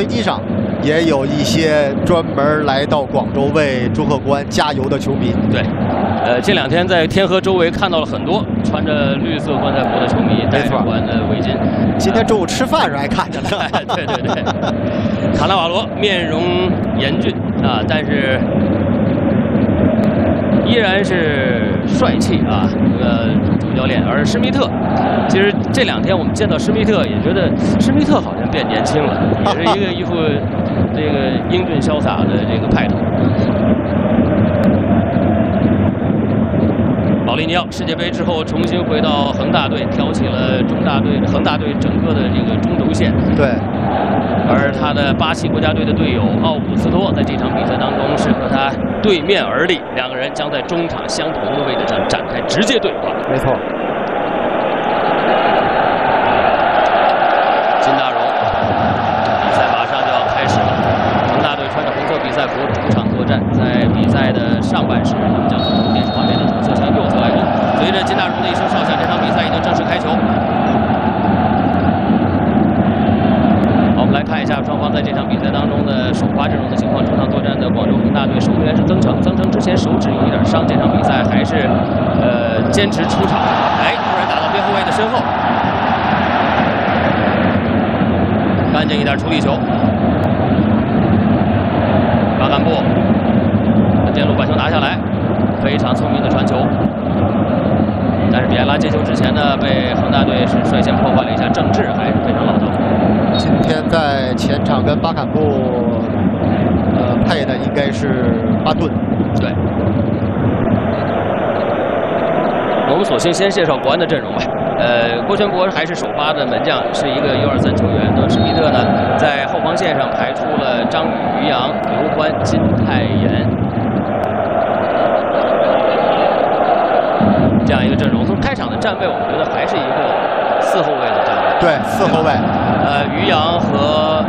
飞机上。也有一些专门来到广州为朱贺国安加油的球迷。对，呃，这两天在天河周围看到了很多穿着绿色棺材服的球迷，戴着国安的围巾。今天中午吃饭时候还看见了。对对对，卡纳瓦罗面容严峻啊，但是依然是帅气啊，这个主教练。而施密特，其实这两天我们见到施密特，也觉得施密特好像变年轻了，也是一个一副。这个英俊潇洒的这个派头，保利尼奥世界杯之后重新回到恒大队，挑起了中大队恒大队整个的这个中轴线。对，而他的巴西国家队的队友奥古斯托在这场比赛当中是和他对面而立，两个人将在中场相同的位置上展开直接对话。没错。在比赛的上半时，我们将从电视画面的左侧向右侧来看。随着金大荣的一声哨响，这场比赛已经正式开球。好，我们来看一下双方在这场比赛当中的首发阵容的情况。中场作战的广州恒大队守门员是曾诚，曾诚之前手指有一点伤，这场比赛还是呃坚持出场。哎，突然打到边后卫的身后，干净一点处理球。巴坎布。边路把球拿下来，非常聪明的传球。但是比埃拉接球之前呢，被恒大队是率先破坏了一下，郑智还是非常老道。今天在前场跟巴坎布呃配的应该是巴顿。对。我们索性先介绍国安的阵容吧。呃，郭全博还是首发的门将，是一个 U23 球员。那史密特呢，在后防线上排出了张宇、于洋、刘欢、金泰妍。这样一个阵容，从开场的站位，我觉得还是一个四后卫的站位。对，四后卫。呃，于洋和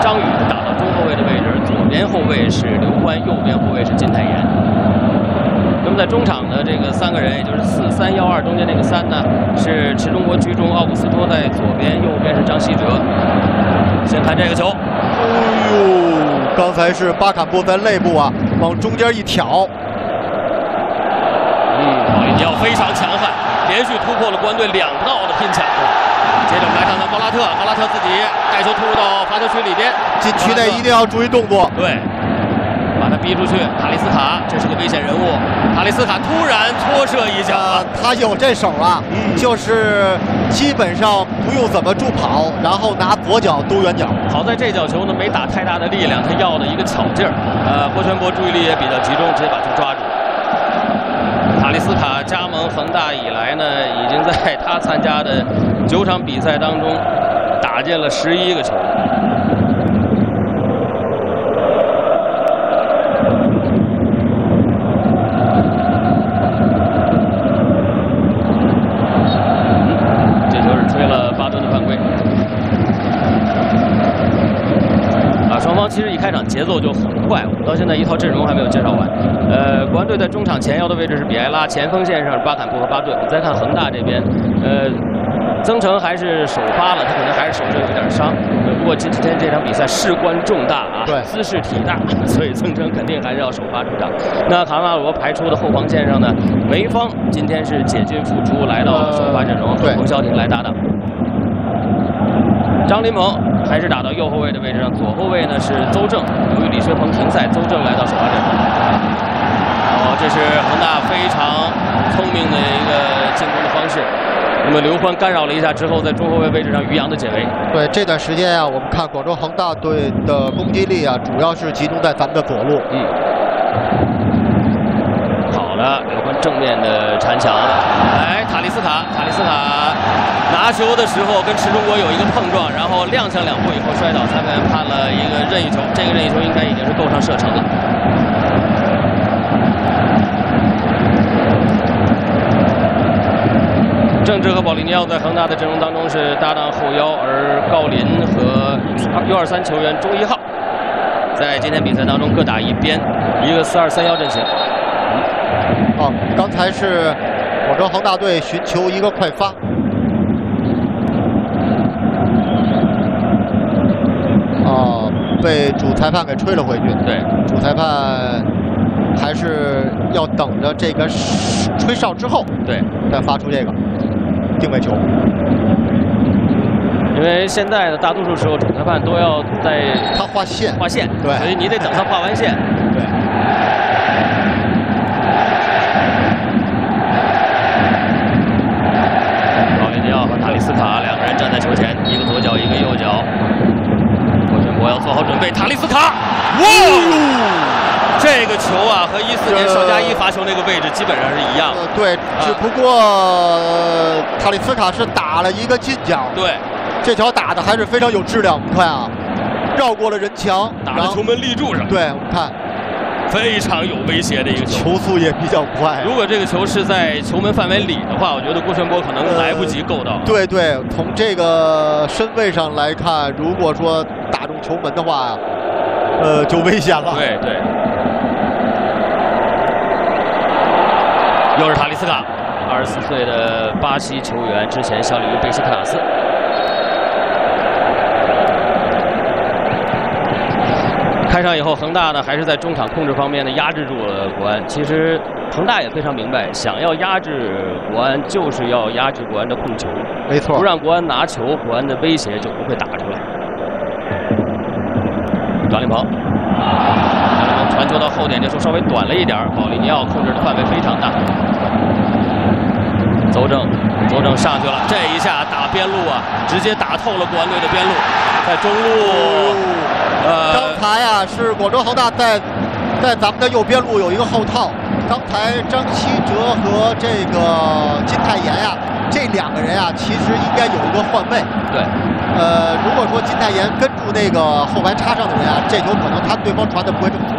张宇打到中后卫的位置，左边后卫是刘欢，右边后卫是金泰妍。在中场的这个三个人，也就是四三幺二中间那个三呢，是持中国居中奥古斯托在左边，右边是张稀哲。先看这个球。哎呦，刚才是巴坎布在内部啊，往中间一挑。你要非常强悍，连续突破了国安队两道的拼抢。接着我们来看看高拉特，高拉特自己带球突入到罚球区里边，禁区内一定要注意动作。对，逼出去。塔利斯卡，这是个危险人物。塔利斯卡突然搓射一脚，他有这手啊，就是基本上不用怎么助跑，然后拿左脚兜远角。好在这脚球呢没打太大的力量，他要的一个巧劲儿。呃，郭全博注意力也比较集中，直接把球抓住。塔利斯卡加盟恒大以来呢，已经在他参加的九场比赛当中打进了十一个球。双方其实一开场节奏就很快，我们到现在一套阵容还没有介绍完。呃，国安队在中场前腰的位置是比埃拉，前锋线上是巴坎布和巴顿。我们再看恒大这边，呃。曾诚还是首发了，他可能还是手上有点伤。不过今天这场比赛事关重大啊，对，姿势体大，所以曾诚肯定还是要首发出场。那卡纳罗排出的后防线上呢，梅方今天是解禁复出，来到首发阵容，和冯潇霆来搭档。张琳芃还是打到右后卫的位置上，左后卫呢是邹正。由于李学鹏停赛，邹正来到首发阵容。哦，这是恒大非常聪明的一个进攻的方式。那么刘欢干扰了一下之后，在中后卫位置上于洋的解围。对这段时间啊，我们看广州恒大队的攻击力啊，主要是集中在咱们的左路。嗯。好了，刘欢正面的铲墙，来塔利斯卡，塔利斯卡拿球的时候跟池中国有一个碰撞，然后踉跄两步以后摔倒，裁判判了一个任意球，这个任意球应该已经是够上射程了。郑智和保利尼奥在恒大的阵容当中是搭档后腰，而郜林和 U23 球员钟一浩在今天比赛当中各打一边，一个四二三幺阵型。哦，刚才是广州恒大队寻求一个快发，哦，被主裁判给吹了回去。对，主裁判还是要等着这个吹哨之后，对，再发出这个。定位球，因为现在的大多数时候，主裁判都要在他画线，画线，对，所以你得等他画完线。对。奥利尼奥和塔利斯卡两个人站在球前，一个左脚，一个右脚。做好准备，塔利斯卡，哇！这个球啊，和一四年邵佳一罚球那个位置基本上是一样的。对，只不过塔利斯卡是打了一个近角。对，这球打的还是非常有质量。我们看啊，绕过了人墙，打到球门立柱上。对，我们看，非常有威胁的一个球，球速也比较快。如果这个球是在球门范围里的话，我觉得郭全波可能来不及够到。对对，从这个身位上来看，如果说球门的话，呃，就危险了。对对。又是塔利斯卡，二十四岁的巴西球员，之前效力于贝西克塔斯。开场以后，恒大呢还是在中场控制方面呢压制住了国安。其实恒大也非常明白，想要压制国安，就是要压制国安的控球。没错，不让国安拿球，国安的威胁就不会打出来。张琳芃。传球到后点，这时候稍微短了一点保利尼奥控制的范围非常大。邹正，邹正上去了，这一下打边路啊，直接打透了国安队的边路，在中路。呃，刚才啊是广州恒大在在咱们的右边路有一个后套，刚才张稀哲和这个金泰妍呀，这两个人啊其实应该有一个换位。对。呃，如果说金泰妍跟住那个后排插上的人啊，这球可能他对方传的不会这么准。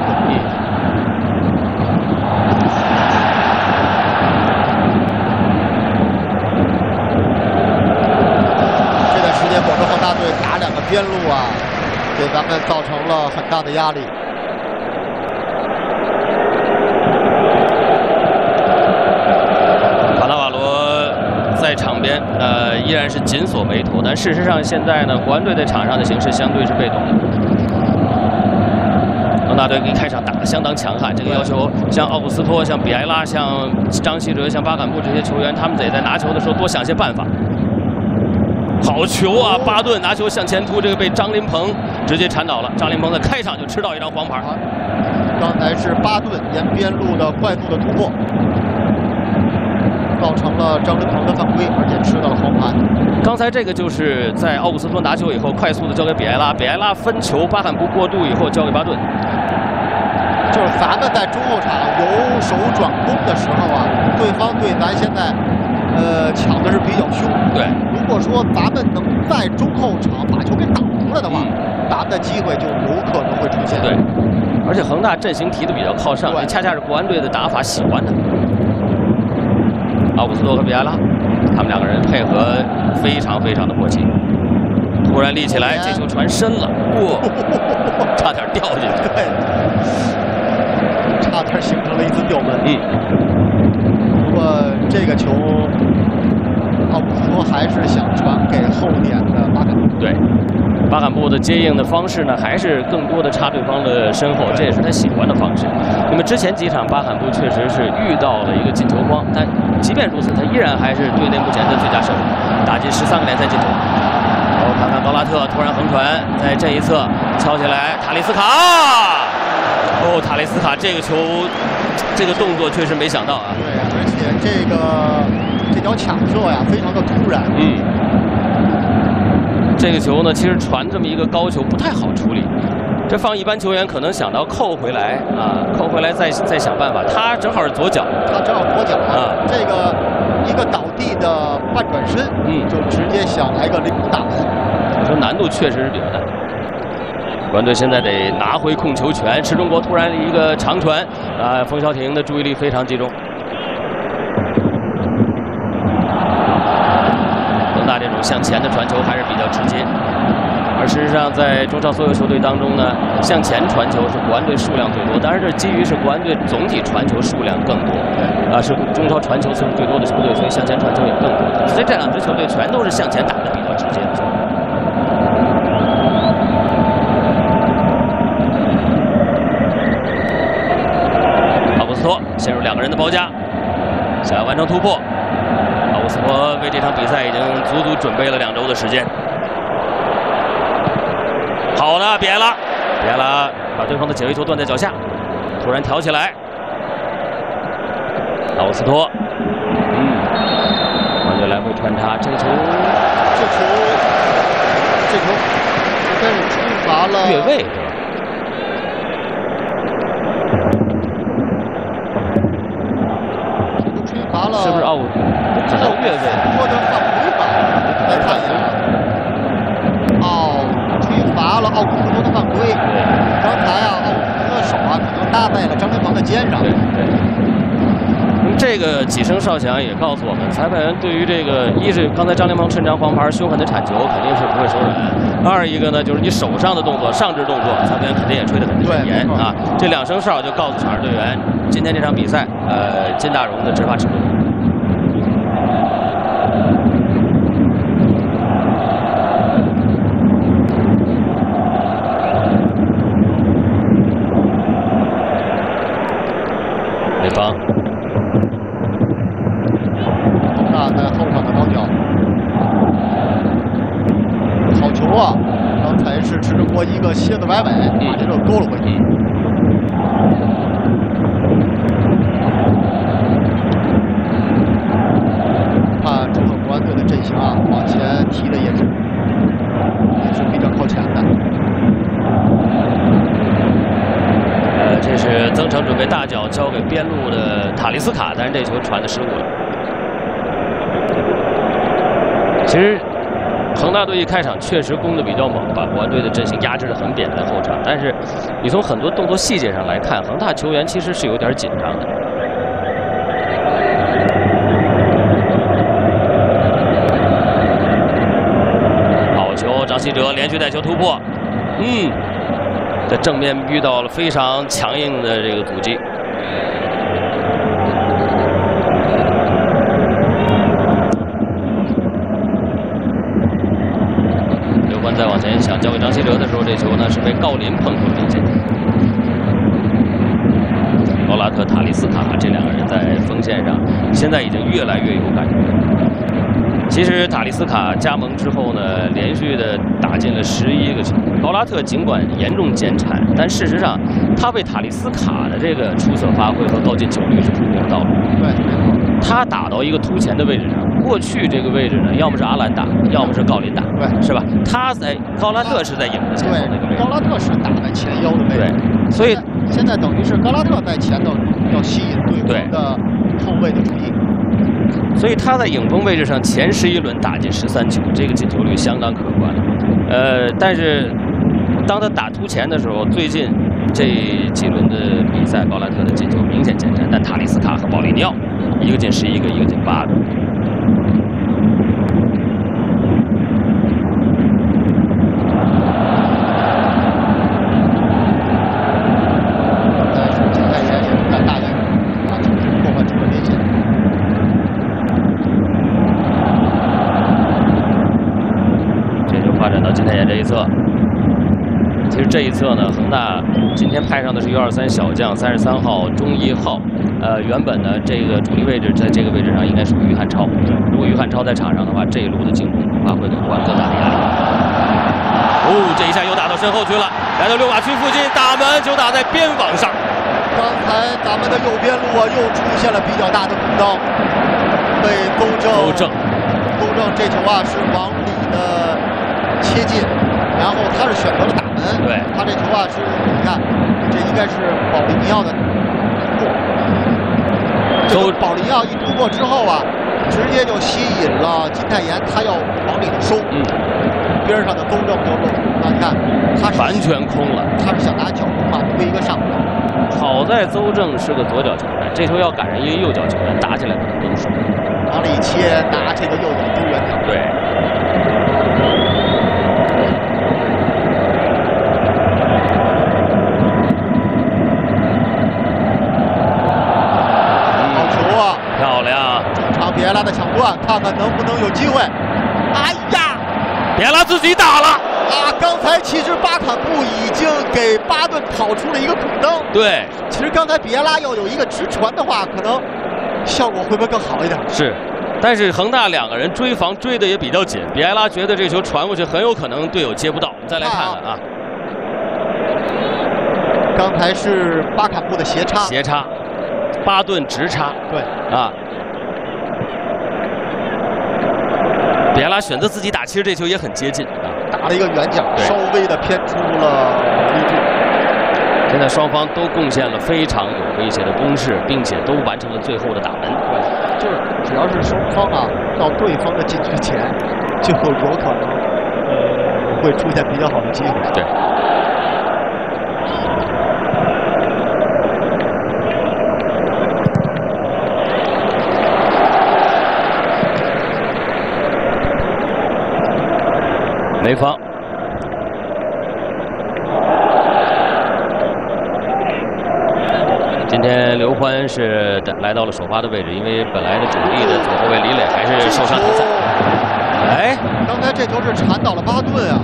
这段时间广州恒大队打两个边路啊，给咱们造成了很大的压力。在场边，呃，依然是紧锁眉头。但事实上，现在呢，国安队在场上的形势相对是被动的。恒大队给开场打得相当强悍，这个要求像奥古斯托、像比埃拉、像张稀哲、像巴坎布这些球员，他们得在拿球的时候多想些办法。好球啊！巴顿拿球向前突，这个被张琳芃直接铲倒了。张琳芃在开场就吃到一张黄牌。刚才是巴顿沿边路的快速的突破。造成了张琳芃的犯规，而且吃到了黄牌。刚才这个就是在奥古斯托拿球以后，快速的交给比埃拉，比埃拉分球，巴坎布过渡以后交给巴顿。就是咱们在中后场由守转攻的时候啊，对方对咱现在呃抢的是比较凶。对，如果说咱们能在中后场把球给挡出来的话，咱们的机会就有可能会出现。对，而且恒大阵型提的比较靠上，也恰恰是国安队的打法喜欢的。奥古斯托和比埃拉，他们两个人配合非常非常的默契。突然立起来，这球传深了，过，差点掉进去，差点形成了一次吊门。嗯，不过这个球，奥古斯托还是想传给后点的巴坎布。对，巴坎布的接应的方式呢，还是更多的插对方的身后，这也是他喜欢的方式。那么之前几场巴坎布确实是遇到了一个进球荒，但即便如此，他依然还是队内目前的最佳射手，打进十三个联赛进球。然后看看高拉特突然横传，在这一侧敲起来，塔利斯卡。哦，塔利斯卡这个球，这个动作确实没想到啊。对，而且这个这脚抢射呀，非常的突然。嗯。这个球呢，其实传这么一个高球不太好处理。这放一般球员可能想到扣回来啊，扣回来再再想办法。他正好是左脚，他正好左脚啊。这个一个倒地的半转身，嗯，就直接想来个凌空打门。我说难度确实是比较大。国安队现在得拿回控球权。池中国突然一个长传，啊，冯潇霆的注意力非常集中。恒大这种向前的传球还是比较直接。而事实上，在中超所有球队当中呢，向前传球是国安队数量最多。当然，这基于是国安队总体传球数量更多，啊，是中超传球次数最多的球队，所以向前传球也更多。所以这两支球队全都是向前打的比较直接。奥古斯托陷入两个人的包夹，想要完成突破。奥古斯托为这场比赛已经足足准备了两周的时间。好的，别了，别了，把对方的解围球断在脚下，突然挑起来，奥斯托，嗯，完全来回穿插，这个球，这球，这球应该是吹罚了越位，这都吹罚了，是不是奥？可能越位，多的犯规吧？来看一下。罚了奥古斯托的犯规。刚才啊，奥古斯托的手啊，可能搭在了张琳芃的肩上。对对。这个几声哨响也告诉我们，裁判员对于这个，一是刚才张琳芃趁张黄牌凶狠的铲球，肯定是不会手软；二一个呢，就是你手上的动作，上肢动作，裁判员肯定也吹得很严啊。这两声哨就告诉场上队员，今天这场比赛，呃，金大荣的执法尺度。一个蝎子歪尾，把这个勾了回去。看中国国安队的阵型啊，往前提的也是也是比较靠前的。呃，这是曾诚准备大脚交给边路的塔利斯卡，但是这球传的失误了。其实。恒大队一开场确实攻的比较猛，把国安队的阵型压制的很扁在后场。但是，你从很多动作细节上来看，恒大球员其实是有点紧张的。好球，张稀哲连续带球突破，嗯，在正面遇到了非常强硬的这个阻击。再往前想交给张稀哲的时候，这球呢是被郜林碰出了明线。高拉特、塔利斯卡这两个人在锋线上，现在已经越来越有感觉。其实塔利斯卡加盟之后呢，连续的打进了十一个球。高拉特尽管严重减产，但事实上他为塔利斯卡的这个出色发挥和高进球率是铺平了道路。对，他打到一个突前的位置上。过去这个位置呢，要么是阿兰打，要么是郜林打，对，是吧？他在高拉特是在影子前锋那个位置，高拉特是打在前腰的位置，对，所以现在等于是高拉特在前头要吸引对方的后卫的注意，所以他在影锋位置上前十一轮打进十三球，这个进球率相当可观。呃，但是当他打突前的时候，最近这几轮的比赛，高拉特的进球明显减少，但塔利斯卡和保利尼奥一个进十一个，一个进八个。线这一侧。其实这一侧呢，恒大今天派上的是 U23 小将，三十三号钟一浩。呃，原本呢，这个主力位置在这个位置上应该属于于汉超。如果于汉超在场上的话，这一路的进攻恐怕会给国安更大的压力。哦，这一下又打到身后去了，来到六码区附近，打门就打在边网上。刚才咱们的右边路啊，又出现了比较大的空当，被勾正。勾正，邹正这球啊是往里的切进，然后他是选择了打门。对，他这球啊是，你看，这应该是保利尼奥的突破。这保利尼奥一突破之后啊，直接就吸引了金泰妍，他要往里头收。嗯。边上的邹正就落那你看，他是完全空了。他是想拿脚攻嘛，推一个上篮。好在邹正是个左脚球员，这球要赶上一个右脚球员打起来可能更爽。往里切，拿这个右脚丢远角。对。看看能不能有机会。哎呀，别拉自己打了啊！刚才其实巴坎布已经给巴顿跑出了一个空当。对，其实刚才别拉要有一个直传的话，可能效果会不会更好一点？是，但是恒大两个人追防追的也比较紧，比埃拉觉得这球传过去很有可能队友接不到。我们再来看看啊，刚才是巴坎布的斜插，斜插，巴顿直插，对，啊。别拉选择自己打，其实这球也很接近啊，打了一个远角，稍微的偏出了一步。现在双方都贡献了非常有威胁的攻势，并且都完成了最后的打门。对，就是只要是双方啊到对方的禁区前，就有可能呃会出现比较好的机会。对。梅芳，今天刘欢是来到了首发的位置，因为本来的主力的左后卫李磊还是受伤停赛。哎，刚才这球是铲倒了巴顿啊！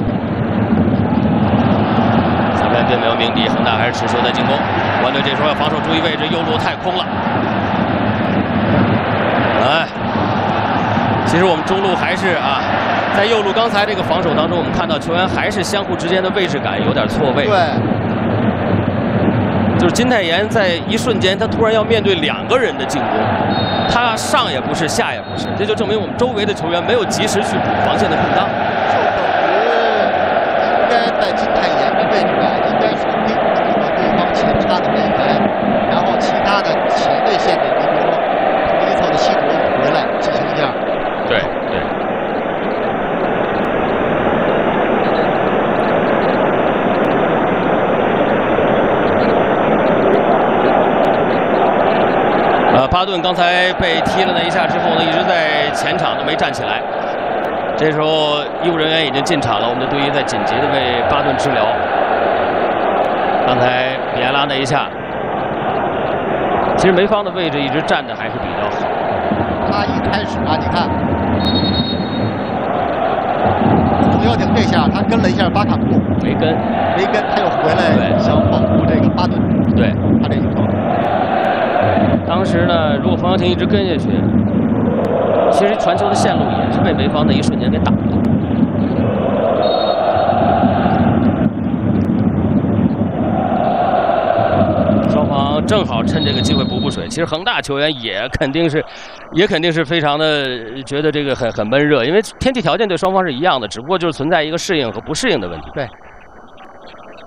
裁判并没有鸣笛，恒大还是持球在进攻。国安队这时候要防守，注意位置，右路太空了。哎，其实我们中路还是啊。在右路刚才这个防守当中，我们看到球员还是相互之间的位置感有点错位。对，就是金泰妍在一瞬间，他突然要面对两个人的进攻，他上也不是，下也不是，这就证明我们周围的球员没有及时去补防线的空当。就等于应该在金泰妍的位置啊，应该是盯住了对方前插的内围，然后其他的前卫线的，你比如说同一侧的西德回来进行一下。对对。巴顿刚才被踢了那一下之后呢，一直在前场都没站起来。这时候医务人员已经进场了，我们的队医在紧急的为巴顿治疗。刚才米埃拉那一下，其实梅方的位置一直站的还是比较好。他一开始啊，你看，主要顶这下他跟了一下巴卡布，没跟，没跟，他又回来想保护这个巴顿。对，他这一防。当时呢，如果冯潇霆一直跟下去，其实传球的线路也是被潍坊的一瞬间给挡了。双方正好趁这个机会补补水。其实恒大球员也肯定是，也肯定是非常的觉得这个很很闷热，因为天气条件对双方是一样的，只不过就是存在一个适应和不适应的问题。对。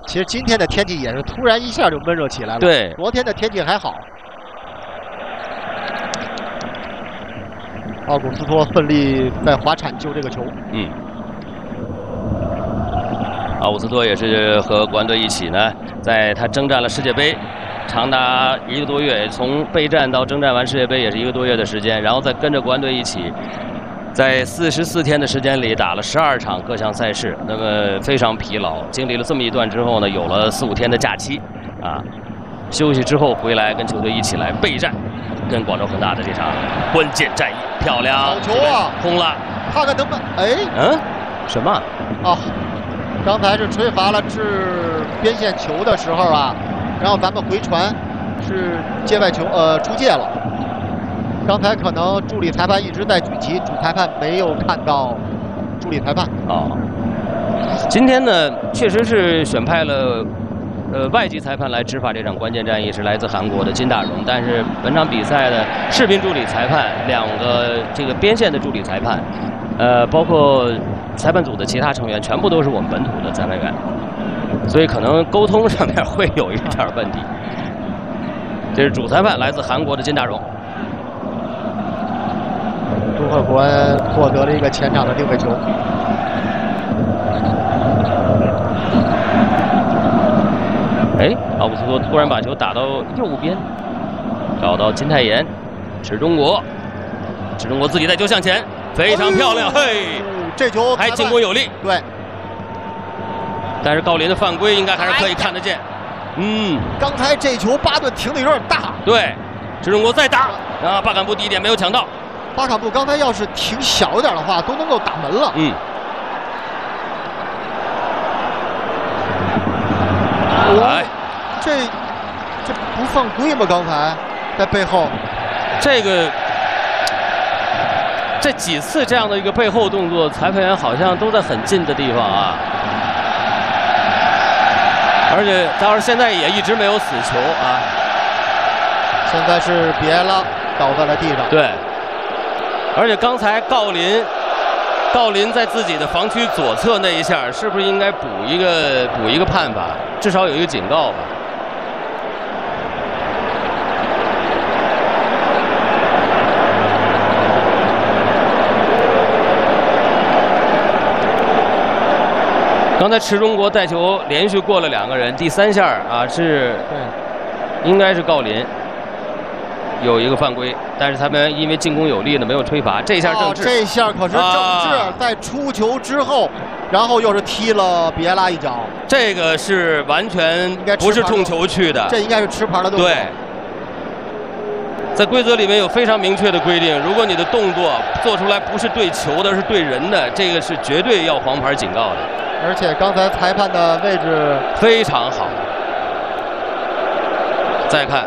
其实今天的天气也是突然一下就闷热起来了。对。昨天的天气还好。奥古斯托奋力在滑铲救这个球。嗯，奥古斯托也是和国安队一起呢，在他征战了世界杯，长达一个多月，从备战到征战完世界杯也是一个多月的时间，然后再跟着国安队一起，在四十四天的时间里打了十二场各项赛事，那么非常疲劳。经历了这么一段之后呢，有了四五天的假期，啊，休息之后回来跟球队一起来备战。跟广州恒大的这场关键战役，漂亮！好球啊！空了，看看能不能……哎，嗯，什么？哦，刚才是吹罚了掷边线球的时候啊，然后咱们回传是界外球，呃，出界了。刚才可能助理裁判一直在举旗，主裁判没有看到助理裁判。哦，今天呢，确实是选派了呃外籍裁判来执法这场关键战役，是来自韩国的金大荣。但是本场比赛的视频助理裁判，两个这个边线的助理裁判，呃，包括。裁判组的其他成员全部都是我们本土的裁判员，所以可能沟通上面会有一点问题。这是主裁判，来自韩国的金大荣。朱鹤国获得了一个前场的定位球。哎，奥布斯托突然把球打到右边，找到金泰妍，池中国，池中国自己带球向前，非常漂亮，嘿。这球还进攻有力，对。但是郜林的犯规应该还是可以看得见。嗯，刚才这球巴顿停的有点大。对，池中国再打啊！巴坎布第一点没有抢到。巴坎布刚才要是停小一点的话，都能够打门了。嗯。哎，这这不犯规吗？刚才在背后，这个。这几次这样的一个背后动作，裁判员好像都在很近的地方啊，而且当然现在也一直没有死球啊。现在是别拉倒在了地上。对，而且刚才郜林，郜林在自己的防区左侧那一下，是不是应该补一个补一个判罚，至少有一个警告吧？刚才池中国带球连续过了两个人，第三下啊是，应该是郜林有一个犯规，但是他们因为进攻有力呢，没有吹罚。这下郑智，这下可是郑智在出球之后，然后又是踢了别拉一脚。这个是完全不是冲球去的，这应该是持牌的动作。对，在规则里面有非常明确的规定，如果你的动作做出来不是对球的，是对人的，这个是绝对要黄牌警告的。而且刚才裁判的位置非常好。再看，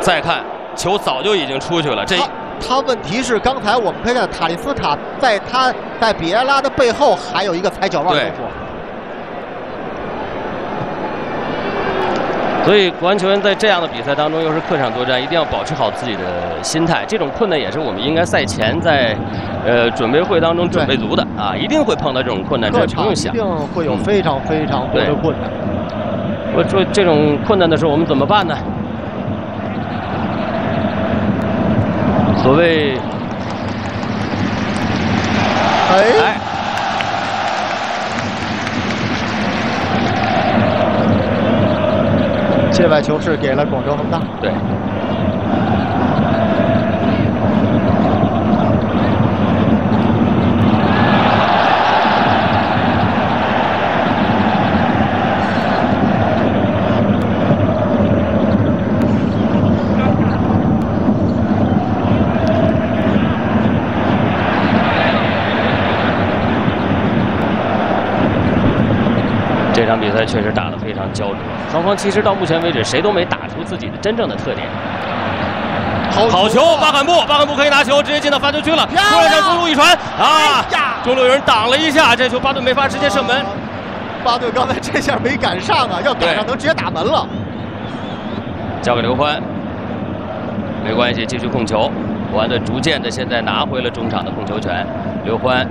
再看，球早就已经出去了。这他问题是刚才我们可以看塔利斯卡在他在比埃拉的背后还有一个踩脚腕动作。所以国安球员在这样的比赛当中，又是客场作战，一定要保持好自己的心态。这种困难也是我们应该赛前在呃准备会当中准备足的啊，一定会碰到这种困难，这不用想。一定会有非常非常多的困难。我说这种困难的时候，我们怎么办呢？所谓，哎。界外球是给了广州恒大。对。这场比赛确实打得非常焦灼，双方其实到目前为止谁都没打出自己的真正的特点。好球，巴坎布，巴坎布可以拿球，直接进到罚球区了。突然向中路一传，啊，中路有人挡了一下，这球巴顿没法直接射门。巴顿刚才这下没赶上啊，要赶上能直接打门了。交给刘欢，没关系，继续控球。国安队逐渐的现在拿回了中场的控球权。刘欢，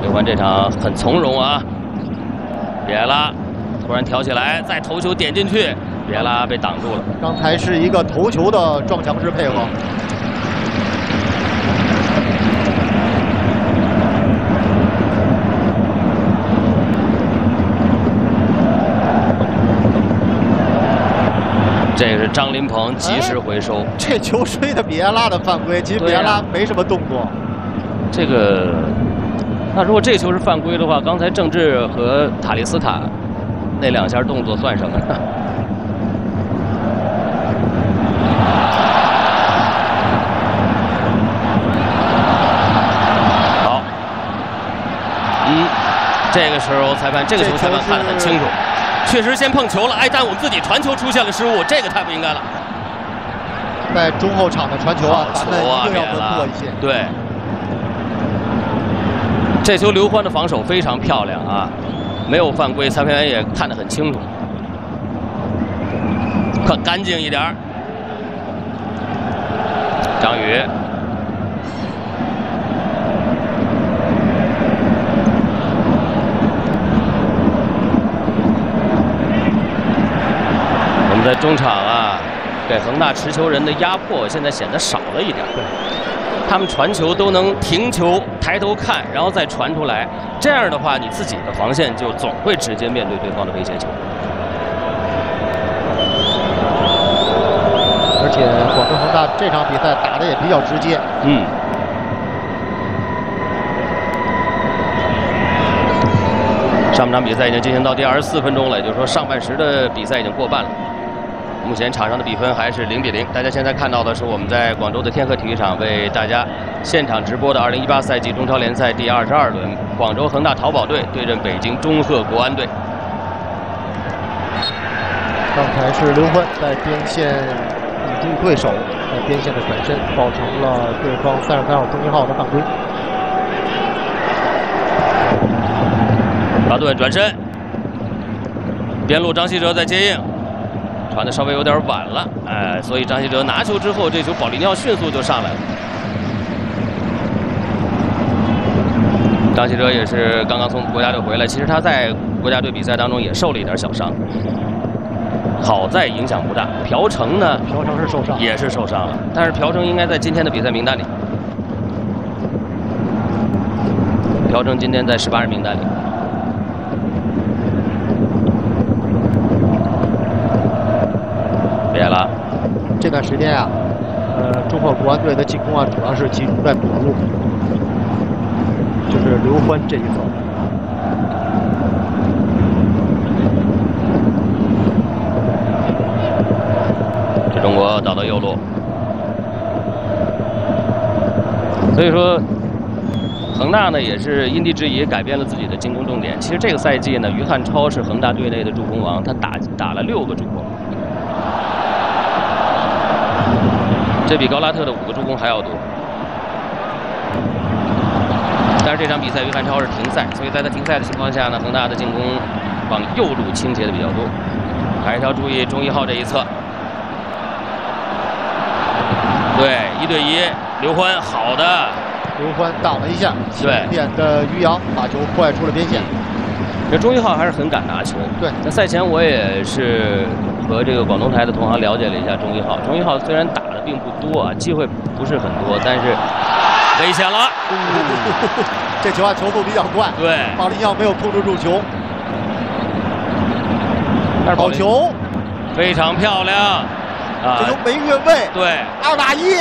刘欢这场很从容啊。别拉，突然挑起来，再头球点进去，别拉被挡住了。刚才是一个头球的撞墙式配合。这个是张林鹏及时回收。这球吹的别拉的犯规，其实别拉没什么动作。这个。那如果这球是犯规的话，刚才郑智和塔利斯卡那两下动作算什么呢？好，嗯这个时候裁判这个球裁判看得很清楚，确实先碰球了，哎，但我们自己传球出现了失误，这个太不应该了。在中后场的传球啊，咱们一定要稳妥一些。对，这球刘欢的防守非常漂亮啊，没有犯规，裁判员也看得很清楚。可干净一点张宇。我们在中场啊，给恒大持球人的压迫现在显得少了一点。对，他们传球都能停球、抬头看，然后再传出来。这样的话，你自己的防线就总会直接面对对方的威胁球。而且广州恒大这场比赛打的也比较直接。嗯。上半场比赛已经进行到第二十四分钟了，也就是说上半时的比赛已经过半了。目前场上的比分还是零比零。大家现在看到的是我们在广州的天河体育场为大家现场直播的2018赛季中超联赛第二十二轮，广州恒大淘宝队对阵北京中赫国安队。刚才是刘欢在边线抵住对手，在边线的转身，造成了对方三十三号中一浩的犯规。巴顿转身，边路张稀哲在接应。传的稍微有点晚了，哎，所以张稀哲拿球之后，这球保利尼奥迅速就上来了。张稀哲也是刚刚从国家队回来，其实他在国家队比赛当中也受了一点小伤，好在影响不大。朴成呢？朴成是受伤，也是受伤了，但是朴成应该在今天的比赛名单里。朴成今天在十八人名单里。别了，这时间啊，呃，中国国安队的进攻啊，主要是集中在左路，就是刘欢这一侧。这中国倒到右路，所以说，恒大呢也是因地制宜改变了自己的进攻重点。其实这个赛季呢，于汉超是恒大队内的助攻王，他打打了六个助这比高拉特的五个助攻还要多，但是这场比赛约翰超是停赛，所以在他停赛的情况下呢，恒大的进攻往右路倾斜的比较多，还是要注意中一号这一侧。对，一对一，刘欢好的，刘欢挡了一下，对，点的于洋把球踹出了边线。这中一号还是很敢拿球，对。那赛前我也是和这个广东台的同行了解了一下中一号，中一号虽然打。多啊，机会不是很多，但是危险了。这球啊，球速比较快。对，保利尼奥没有控制住球。好球，非常漂亮。啊，这球没越位。对，二打一，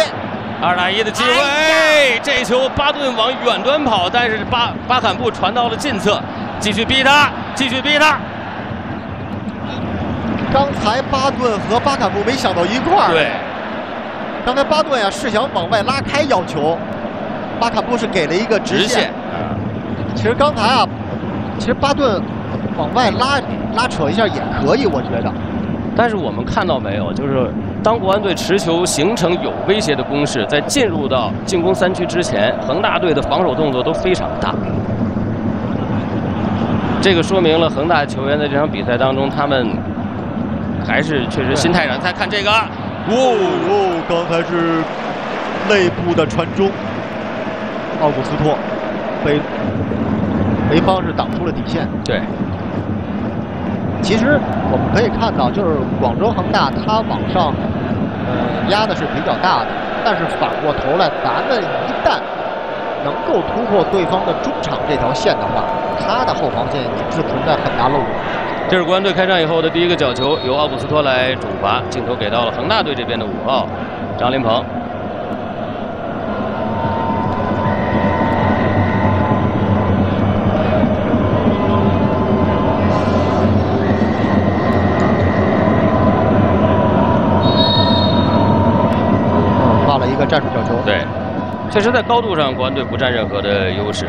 二打一的机会。这球巴顿往远端跑，但是巴巴坎布传到了近侧，继续逼他，继续逼他。刚才巴顿和巴坎布没想到一块儿。对。刚才巴顿呀是想往外拉开要球，巴卡布是给了一个直线。其实刚才啊，其实巴顿往外拉拉扯一下也可以，我觉得。但是我们看到没有，就是当国安队持球形成有威胁的攻势，在进入到进攻三区之前，恒大队的防守动作都非常大。这个说明了恒大球员在这场比赛当中，他们还是确实心态上。再看这个。哦，刚才是内部的传中，奥古斯托被梅方是挡出了底线。对，其实我们可以看到，就是广州恒大他往上呃压的是比较大的，但是反过头来，咱们一旦能够突破对方的中场这条线的话，他的后防线也是存在很大漏洞。这是国安队开战以后的第一个角球，由奥古斯托来主罚，镜头给到了恒大队这边的五号张琳芃。发了一个战术角球。对，确实在高度上，国安队不占任何的优势。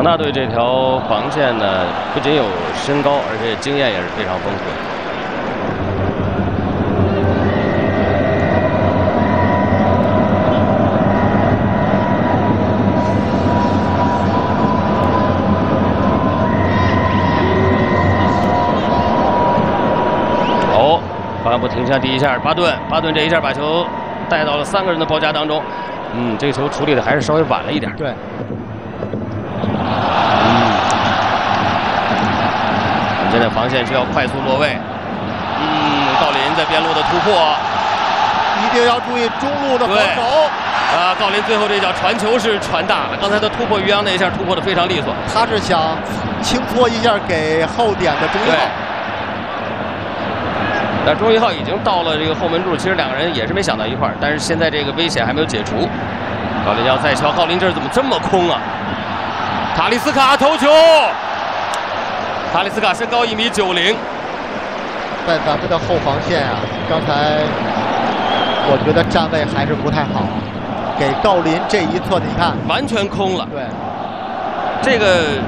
恒大队这条防线呢，不仅有身高，而且经验也是非常丰富。不停下第一下，巴顿，巴顿这一下把球带到了三个人的包夹当中。嗯，这个球处理的还是稍微晚了一点。对。现在防线是要快速落位。嗯，郜林在边路的突破，一定要注意中路的防守。啊，郜林最后这脚传球是传大了，刚才他突破于洋那一下突破的非常利索。他是想轻搓一下给后点的中路。但钟一浩已经到了这个后门柱，其实两个人也是没想到一块儿，但是现在这个危险还没有解除。郜林要再敲，郜林这怎么这么空啊？塔利斯卡头球，塔里斯卡身高一米九零，在咱们的后防线啊，刚才我觉得站位还是不太好，给郜林这一侧，你看完全空了。对，这个。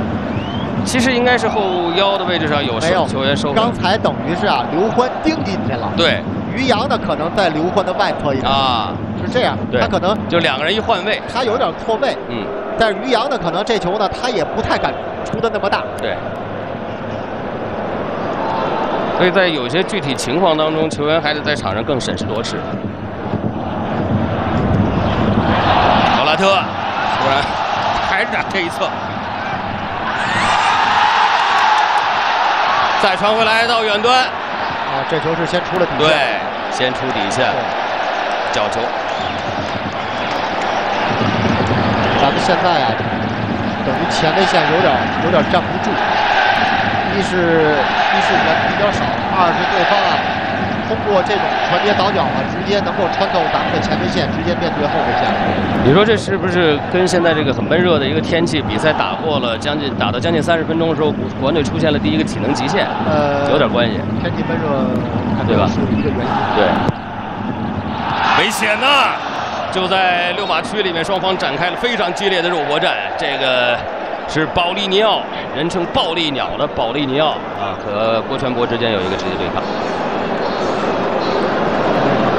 其实应该是后腰的位置上有球员收。刚才等于是啊，刘欢盯进去了。对。于洋呢，可能在刘欢的外侧一点。啊。是这样。他可能就两个人一换位，他有点错位。嗯。但是于洋呢，可能这球呢，他也不太敢出的那么大。对。所以在有些具体情况当中，球员还得在场上更审时度势。奥拉特，突然还是这一侧。再传回来到远端，啊，这球是先出了底线，对，先出底线，角球。咱们现在啊，等于前卫线有点有点站不住，一是一是人比较少，二是对方啊。通过这种传接倒脚啊，直接能够穿透咱们的前卫线，直接面对后卫线。你说这是不是跟现在这个很闷热的一个天气，比赛打过了将近打到将近三十分钟的时候，国安队出现了第一个体能极限？呃，有点关系。天气闷热，对吧？是一个原因。对。危险呐！就在六马区里面，双方展开了非常激烈的肉搏战。这个是保利尼奥，人称“暴力鸟”的保利尼奥啊，和郭全博之间有一个直接对抗。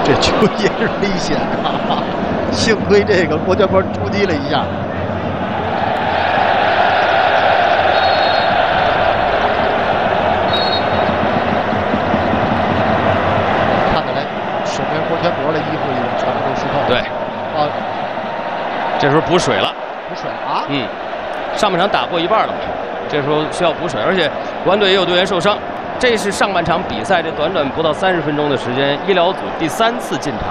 这球也是危险啊！幸亏这个郭全博出击了一下。看来守边郭全博的衣服全部都湿透了。对。啊，这时候补水了。上半场打过一半了嘛，这时候需要补水，而且国安队也有队员受伤。这是上半场比赛这短短不到三十分钟的时间，医疗组第三次进场，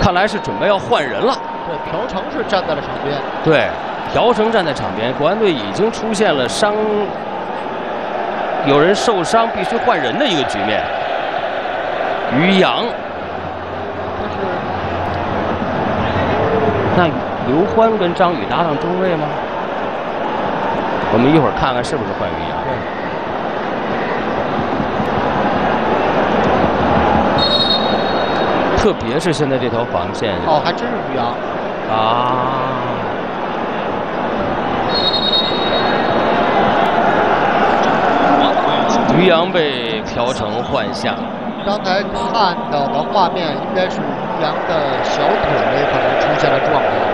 看来是准备要换人了。对，朴成是站在了场边。对，朴成站在场边，国安队已经出现了伤，有人受伤必须换人的一个局面。于洋，那刘欢跟张宇搭档中卫吗？我们一会儿看看是不是换于洋。特别是现在这条防线。哦，还真是于洋。啊。于洋被朴成换下。刚才看到的画面应该是于洋的小腿可能出现了状况。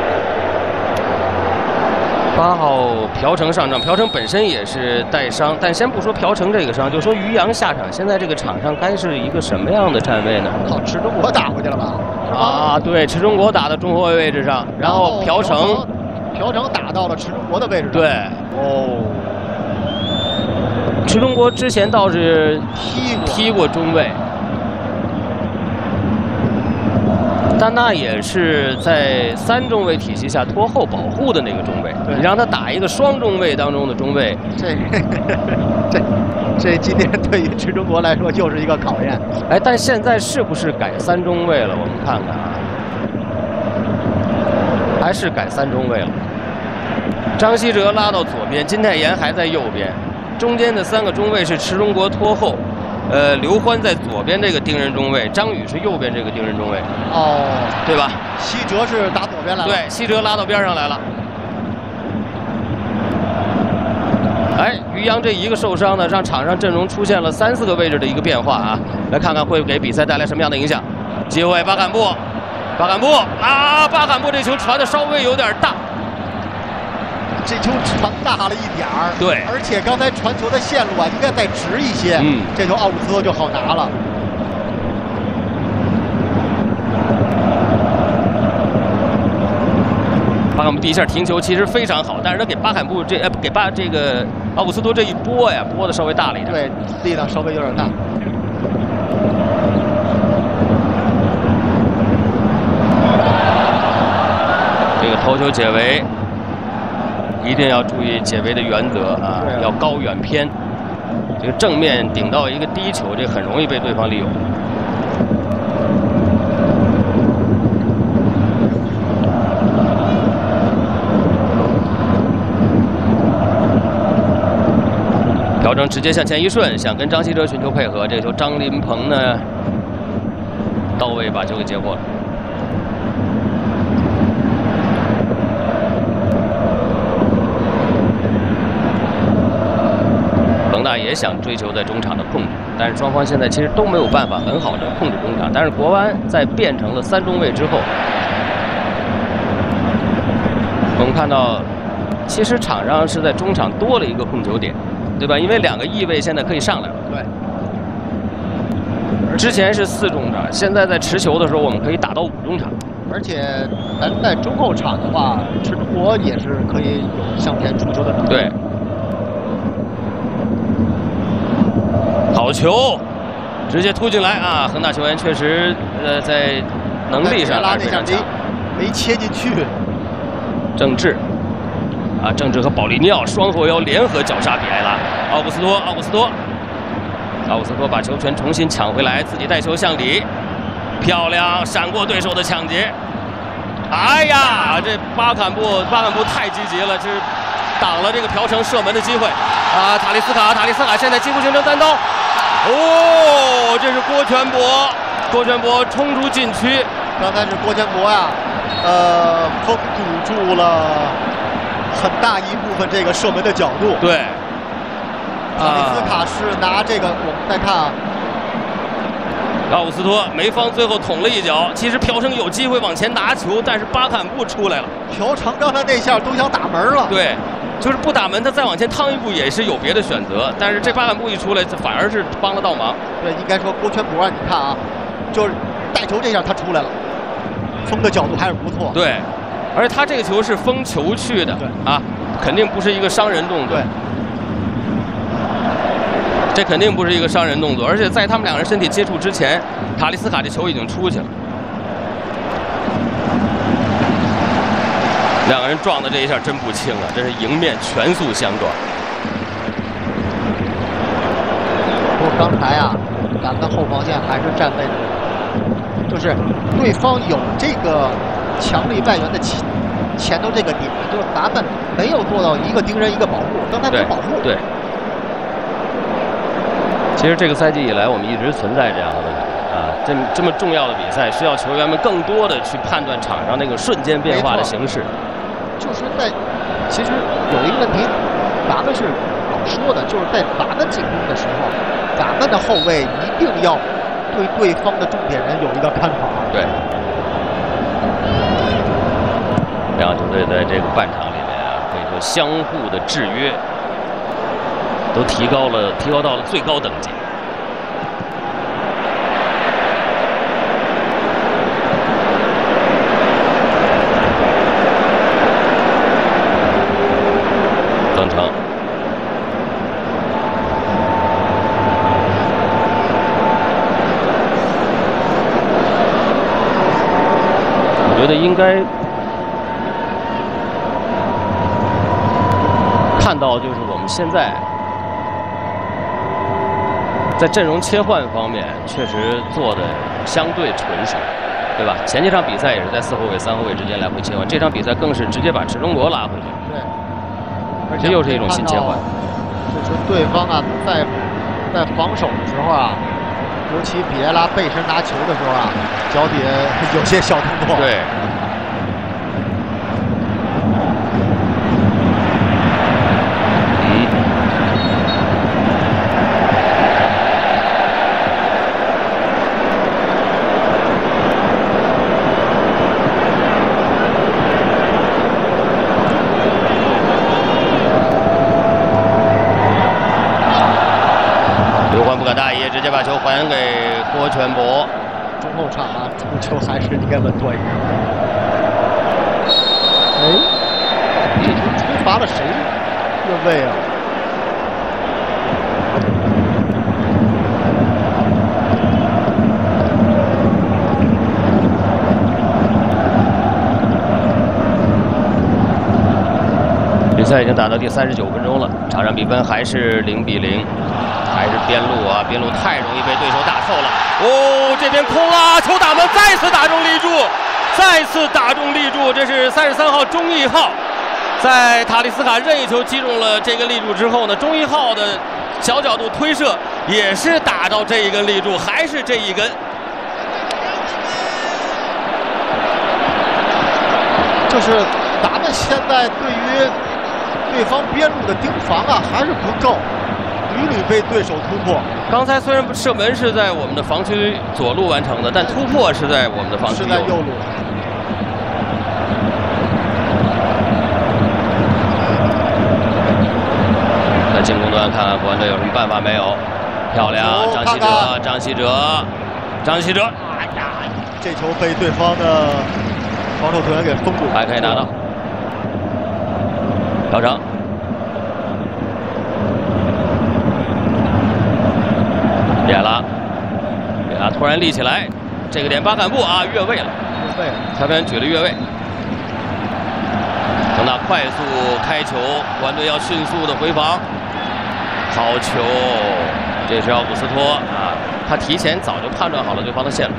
八号朴成上场，朴成本身也是带伤，但先不说朴成这个伤，就说于洋下场，现在这个场上该是一个什么样的站位呢？靠，池中国打回去了吧？啊，对，池中国打到中后卫位置上，然后朴成，朴成打到了池中国的位置上。对，哦，池中国之前倒是踢踢过中卫。但那也是在三中卫体系下拖后保护的那个中卫，你让他打一个双中卫当中的中卫，这 这这今天对于池中国来说就是一个考验。哎，但现在是不是改三中卫了？我们看看啊，还是改三中卫了。张稀哲拉到左边，金泰妍还在右边，中间的三个中卫是池中国拖后，呃，刘欢在左边这个盯人中卫，张宇是右边这个盯人中卫。哦，对吧？西哲是打左边来了。对，西哲拉到边上来了。哎，于洋这一个受伤呢，让场上阵容出现了三四个位置的一个变化啊！来看看会给比赛带来什么样的影响。机会，巴坎布，巴坎布啊！巴坎布这球传的稍微有点大，这球传大了一点儿。对，而且刚才传球的线路啊，应该再直一些。嗯，这球奥古斯托就好拿了。巴坎布第一下停球其实非常好，但是他给巴坎布这呃给巴这个奥古斯托这一拨呀，拨的稍微大了一点。对，力量稍微有点大。这个头球解围，一定要注意解围的原则啊，要高远偏。这个正面顶到一个低球，这很容易被对方利用。调整直接向前一顺，想跟张稀哲寻求配合。这个球张林鹏呢，到位把球给接获了。恒大也想追求在中场的控制，但是双方现在其实都没有办法很好的控制中场。但是国安在变成了三中卫之后，我们看到，其实场上是在中场多了一个控球点。对吧？因为两个翼位现在可以上来了。对。之前是四中场，现在在持球的时候，我们可以打到五中场。而且咱在中后场的话，持中国也是可以有向前出球的能力。对。好球，直接突进来啊！恒大球员确实呃在能力上非常强。没切进去。郑智。啊，郑智和保利尼奥双后腰联合绞杀比埃拉，奥古斯托，奥古斯托，奥古斯托把球权重新抢回来，自己带球向里，漂亮，闪过对手的抢劫。哎呀，这巴坎布，巴坎布太积极了，这是挡了这个朴成射门的机会。啊，塔利斯卡，塔利斯卡现在几乎形成单刀。哦，这是郭全博，郭全博冲出禁区，刚才是郭全博呀，呃，封堵住了。很大一部分这个射门的角度，对。卡利斯卡是拿这个，我们再看啊。奥古斯托梅方最后捅了一脚，其实朴成有机会往前拿球，但是巴坎布出来了。朴成刚才那下都想打门了。对，就是不打门，他再往前趟一步也是有别的选择，但是这八万步一出来，反而是帮了倒忙。对，应该说郭全博，你看啊，就是带球这下他出来了，封的角度还是不错。对。而且他这个球是封球去的，啊，肯定不是一个伤人动作。对这肯定不是一个伤人动作。而且在他们两个人身体接触之前，塔利斯卡这球已经出去了。两个人撞的这一下真不轻啊！这是迎面全速相撞。不过刚才啊，咱们的后防线还是站位的，就是对方有这个。强力外援的前前头这个点，就是咱们没有做到一个盯人一个保护，刚才没保护。对。其实这个赛季以来，我们一直存在这样的问题啊，这这么重要的比赛，需要球员们更多的去判断场上那个瞬间变化的形势。就是在，其实有一个问题，咱们是老说的，就是在咱们进攻的时候，咱们的后卫一定要对对方的重点人有一个看法。对。两球队在这个半场里面啊，可以说相互的制约，都提高了，提高到了最高等级。曾诚，我觉得应该。看到就是我们现在在阵容切换方面确实做的相对纯熟，对吧？前几场比赛也是在四后卫、三后卫之间来回切换，这场比赛更是直接把池忠国拉回去。对，而且又是一种新切换。就是对方啊，在在防守的时候啊，尤其比埃拉背身拿球的时候啊，脚底下有些小动作。对。还给郭全博，中后场啊，足球还是应该稳妥一点。哎，这球出罚了谁？越位啊！比赛已经打到第三十九分钟了，场上比分还是零比零。还是边路啊，边路太容易被对手打透了。哦，这边空了，球打门，再次打中立柱，再次打中立柱。这是三十三号钟义浩，在塔利斯卡任意球击中了这个立柱之后呢，钟义浩的小角度推射也是打到这一根立柱，还是这一根。就是咱们现在对于对方边路的盯防啊，还是不够。屡屡被对手突破。刚才虽然射门是在我们的防区左路完成的，但突破是在我们的防区右路。在进攻端看看国安队有什么办法没有？漂亮，张稀哲，张稀哲，张稀哲。哎呀，这球被对方的防守球员给封住，还可以拿到。姚成。别了，别了！突突然立起来，这个点巴坎布啊越位了，越位！裁判举了越位。恒大快速开球，国安队要迅速的回防。好球！这是奥古斯托啊，他提前早就判断好了对方的线路。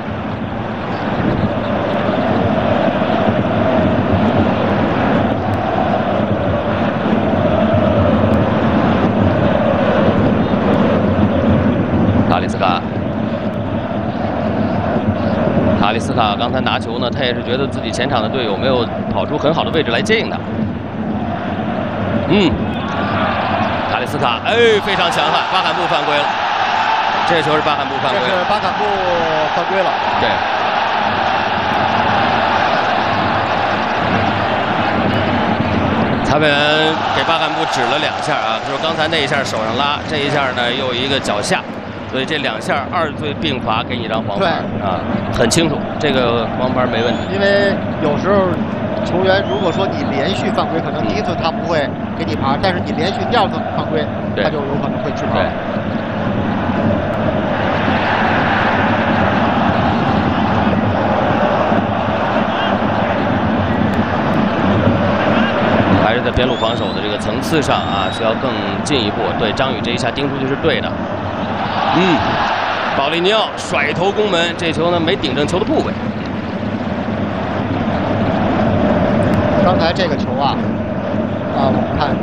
塔利斯卡，塔利斯卡刚才拿球呢，他也是觉得自己前场的队友没有跑出很好的位置来接应他。嗯，卡利斯卡，哎，非常强悍，巴坎布犯规了。这球是巴坎布犯规，这是巴坎布犯规了。对。裁判员给巴坎布指了两下啊，就是刚才那一下手上拉，这一下呢又一个脚下。所以这两下二罪并罚，给你一张黄牌啊，很清楚，这个黄牌没问题。因为有时候球员如果说你连续犯规，可能第一次他不会给你牌，但是你连续第二次犯规，他就有可能会吃牌。还是在边路防守的这个层次上啊，需要更进一步。对张宇这一下盯出去是对的。嗯，保利尼奥甩头攻门，这球呢没顶正球的部位。刚才这个球啊，啊，我们看，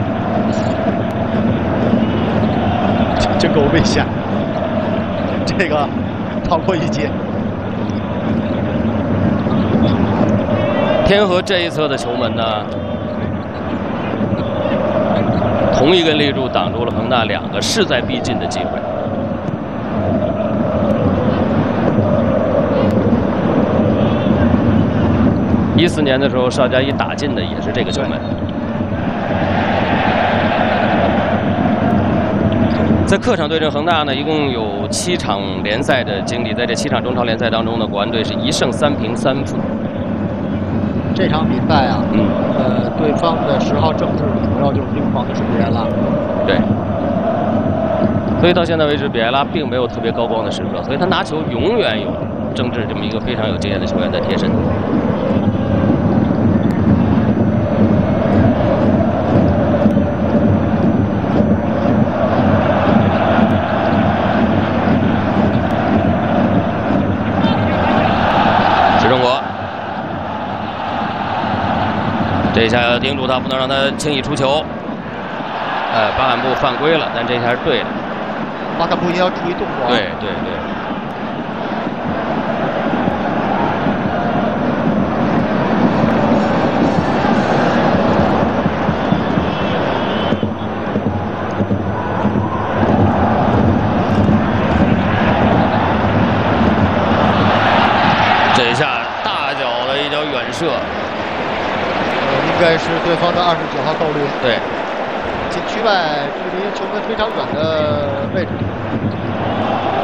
这够危险，这个逃过一劫。天河这一侧的球门呢，同一根立柱挡住了恒大两个势在必进的机会。一四年的时候，邵佳一打进的也是这个球门。在客场对阵恒大呢，一共有七场联赛的经历，在这七场中超联赛当中呢，国安队是一胜三平三负。这场比赛啊，嗯，呃，对方的十号正志主要就是盯防的是比埃拉。对。所以到现在为止，比埃拉并没有特别高光的时刻，所以他拿球永远有郑智这么一个非常有经验的球员在贴身。这下要盯住他，不能让他轻易出球。哎，巴坎布犯规了，但这下是对的。巴坎布也要注意动作。对对对。射，应该是对方的二十九号高林。对，禁区外距离球门非常远的位置，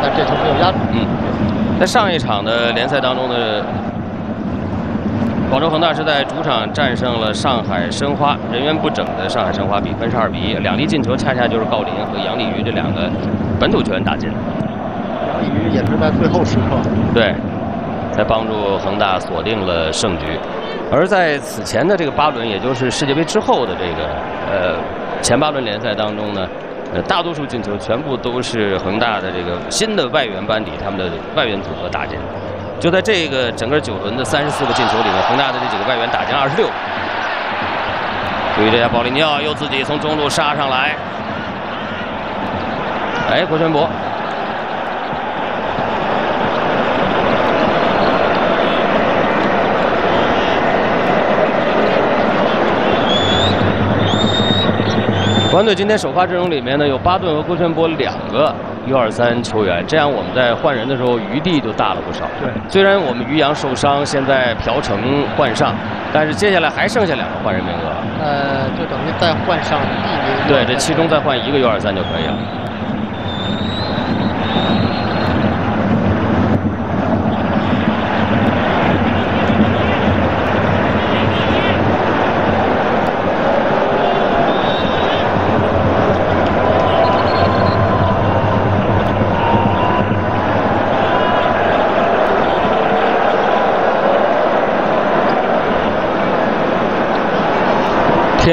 但这球没有压住。嗯，在上一场的联赛当中呢，广州恒大是在主场战胜了上海申花，人员不整的上海申花，比分是二比一，两粒进球恰恰就是郜林和杨立瑜这两个本土球员打进的。杨立瑜也是在最后时刻。对。才帮助恒大锁定了胜局，而在此前的这个八轮，也就是世界杯之后的这个呃前八轮联赛当中呢，呃大多数进球全部都是恒大的这个新的外援班底，他们的外援组合打进。就在这个整个九轮的三十四个进球里面，恒大的这几个外援打进二十六。注意这下，保利尼奥又自己从中路杀上来，哎，郭全博。国安队今天首发阵容里面呢，有巴顿和郭全波两个 U23 球员，这样我们在换人的时候余地就大了不少。对，虽然我们于洋受伤，现在朴成换上，但是接下来还剩下两个换人名额。呃，就等于再换上一名。对，这其中再换一个 U23 就可以了。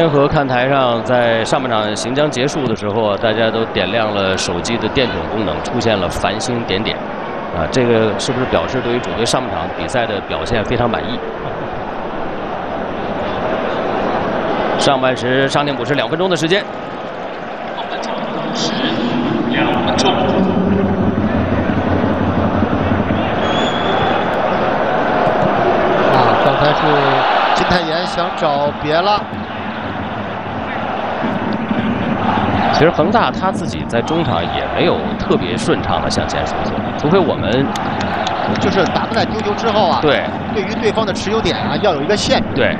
天河看台上，在上半场行将结束的时候，大家都点亮了手机的电筒功能，出现了繁星点点。啊，这个是不是表示对于主队上半场比赛的表现非常满意？上半时上庭补时两分钟的时间。啊，刚才是金泰妍想找别了。其实恒大他自己在中场也没有特别顺畅的向前输出，除非我们就是打不在丢球之后啊，对，对于对方的持球点啊要有一个限制。对，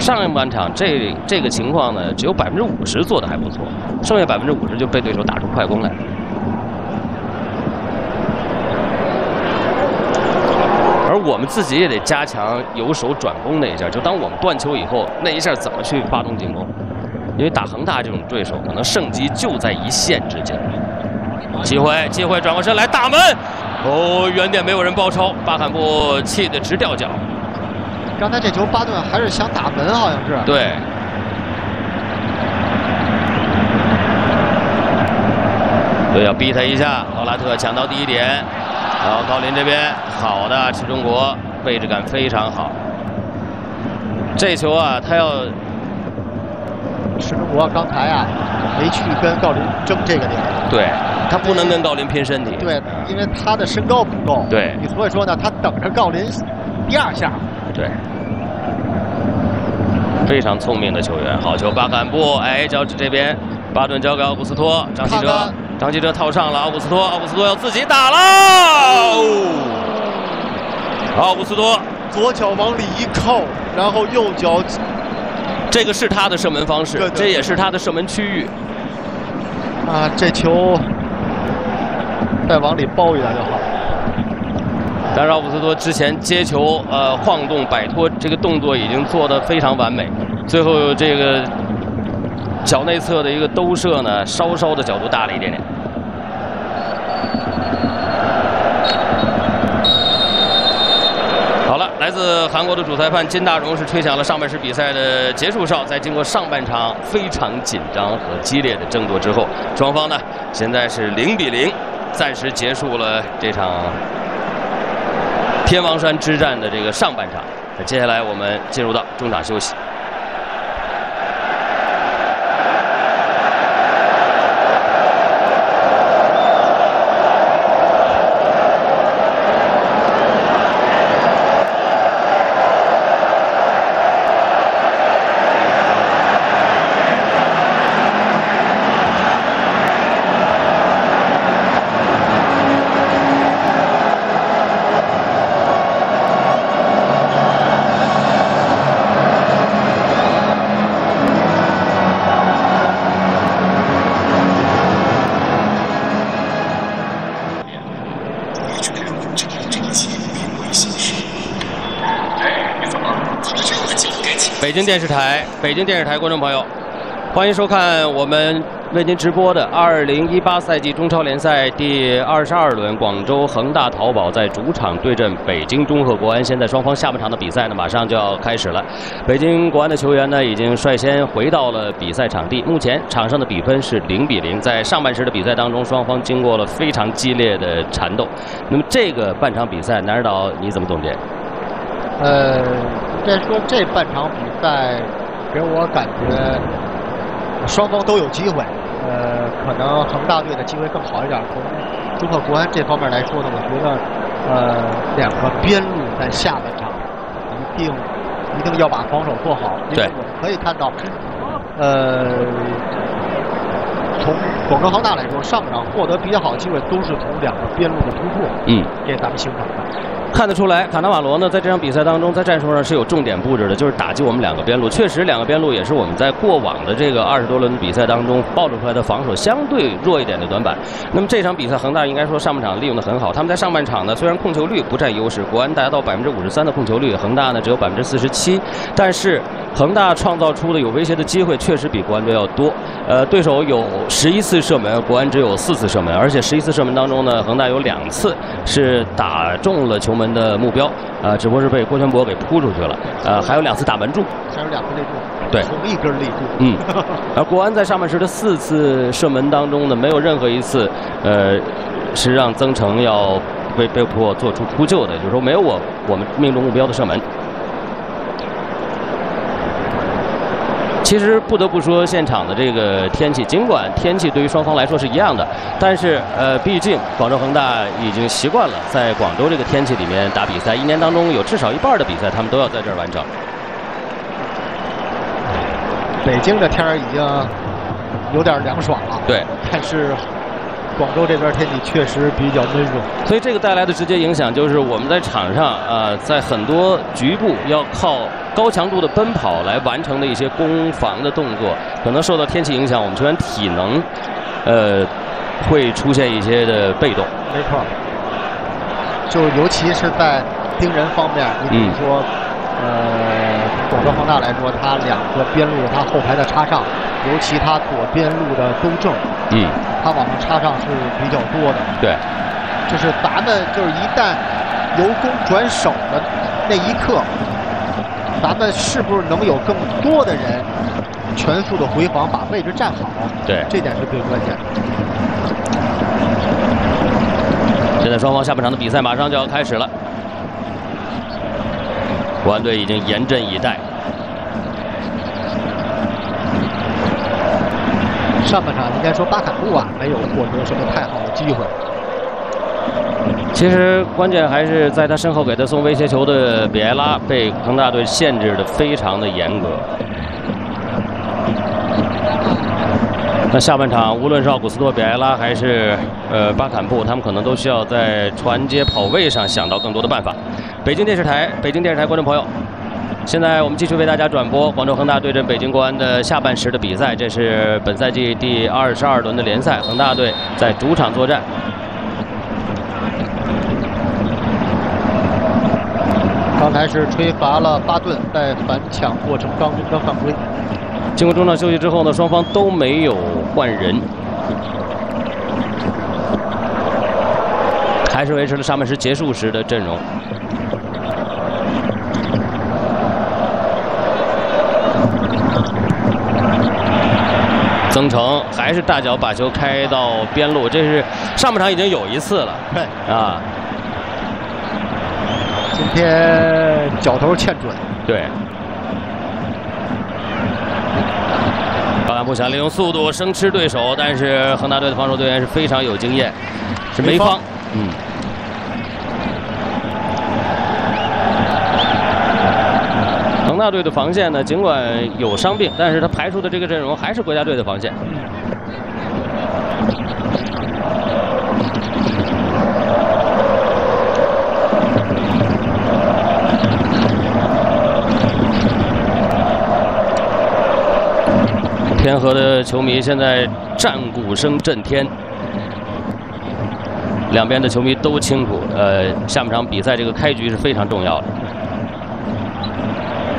上半场这这个情况呢，只有百分之五十做的还不错，剩下百分之五十就被对手打出快攻来了。而我们自己也得加强由守转攻那一下，就当我们断球以后，那一下怎么去发动进攻？因为打恒大这种对手，可能胜机就在一线之间。机会，机会，转过身来打门，哦，远点没有人包抄，巴坎布气得直掉脚。刚才这球巴顿还是想打门，好像是。对。对，要逼他一下。奥拉特抢到第一点，然后高林这边好的，池中国位置感非常好。这球啊，他要。池中国刚才啊，没去跟郜林争这个点。对，他不能跟郜林拼身体。对，因为他的身高不够。对，所以说呢，他等着郜林第二下。对，非常聪明的球员，好球，巴坎布，哎，交这边，巴顿交给奥古斯托，张稀哲，张稀哲套上了奥古斯托，奥古斯托要自己打了，奥古斯托左脚往里一扣，然后右脚。这个是他的射门方式，这也是他的射门区域。啊，这球再往里包一点就好。但是奥古斯托之前接球呃晃动摆脱这个动作已经做得非常完美，最后这个脚内侧的一个兜射呢，稍稍的角度大了一点点。来自韩国的主裁判金大荣是吹响了上半时比赛的结束哨，在经过上半场非常紧张和激烈的争夺之后，双方呢现在是零比零，暂时结束了这场天王山之战的这个上半场。那接下来我们进入到中场休息。电视台，北京电视台观众朋友，欢迎收看我们为您直播的2018赛季中超联赛第二十二轮，广州恒大淘宝在主场对阵北京中赫国安。现在双方下半场的比赛呢，马上就要开始了。北京国安的球员呢，已经率先回到了比赛场地。目前场上的比分是零比零。在上半时的比赛当中，双方经过了非常激烈的缠斗。那么这个半场比赛，南指导你怎么总结？呃，再说这半场比赛，给我感觉双方都有机会。呃，可能恒大队的机会更好一点。从中赫国安这方面来说呢，我觉得，呃，两个边路在下半场一定一定要把防守做好。对，我们可以看到，呃，从广州恒大来说，上半场获得比较好的机会都是从两个边路的突破，嗯，给咱们形成的。看得出来，卡纳瓦罗呢在这场比赛当中，在战术上是有重点布置的，就是打击我们两个边路。确实，两个边路也是我们在过往的这个二十多轮比赛当中暴露出来的防守相对弱一点的短板。那么这场比赛，恒大应该说上半场利用的很好。他们在上半场呢，虽然控球率不占优势，国安达到百分之五十三的控球率，恒大呢只有百分之四十七，但是恒大创造出的有威胁的机会确实比国安队要多。呃，对手有十一次射门，国安只有四次射门，而且十一次射门当中呢，恒大有两次是打中了球门。的目标，呃，只不过是被郭全博给扑出去了，呃，还有两次打门柱，还有两个立柱，对，同一根立柱，嗯，而国安在上半时的四次射门当中呢，没有任何一次，呃，是让曾诚要被被迫做出扑救的，就是说没有我我们命中目标的射门。其实不得不说，现场的这个天气，尽管天气对于双方来说是一样的，但是呃，毕竟广州恒大已经习惯了在广州这个天气里面打比赛，一年当中有至少一半的比赛他们都要在这儿完成。北京的天儿已经有点凉爽了，对，但是广州这边天气确实比较闷热，所以这个带来的直接影响就是我们在场上啊，在很多局部要靠。高强度的奔跑来完成的一些攻防的动作，可能受到天气影响，我们球员体能，呃，会出现一些的被动。没错，就尤其是在盯人方面，你比如说，呃，广州恒大来说，他两个边路他后排的插上，尤其他左边路的兜正，嗯，他往上插上是比较多的。对，就是咱们就是一旦由攻转守的那一刻。咱们是不是能有更多的人全速的回防，把位置站好？对，这点是最关键的。现在双方下半场的比赛马上就要开始了，国安队已经严阵以待。上半场应该说巴坎布啊没有获得什么太好的机会。其实关键还是在他身后给他送威胁球的比埃拉被恒大队限制的非常的严格。那下半场无论是奥古斯托、比埃拉还是呃巴坎布，他们可能都需要在传接跑位上想到更多的办法。北京电视台，北京电视台观众朋友，现在我们继续为大家转播广州恒大对阵北京国安的下半时的比赛。这是本赛季第二十二轮的联赛，恒大队在主场作战。刚才是吹罚了巴顿在反抢过程当中的犯规。经过中场休息之后呢，双方都没有换人，还是维持了上半时结束时的阵容。曾诚还是大脚把球开到边路，这是上半场已经有一次了。对，啊。今天脚头欠准，对。巴兰布想利用速度生吃对手，但是恒大队的防守队员是非常有经验，是梅方。嗯。恒大队的防线呢，尽管有伤病，但是他排出的这个阵容还是国家队的防线。天河的球迷现在战鼓声震天，两边的球迷都清楚，呃，下半场比赛这个开局是非常重要的。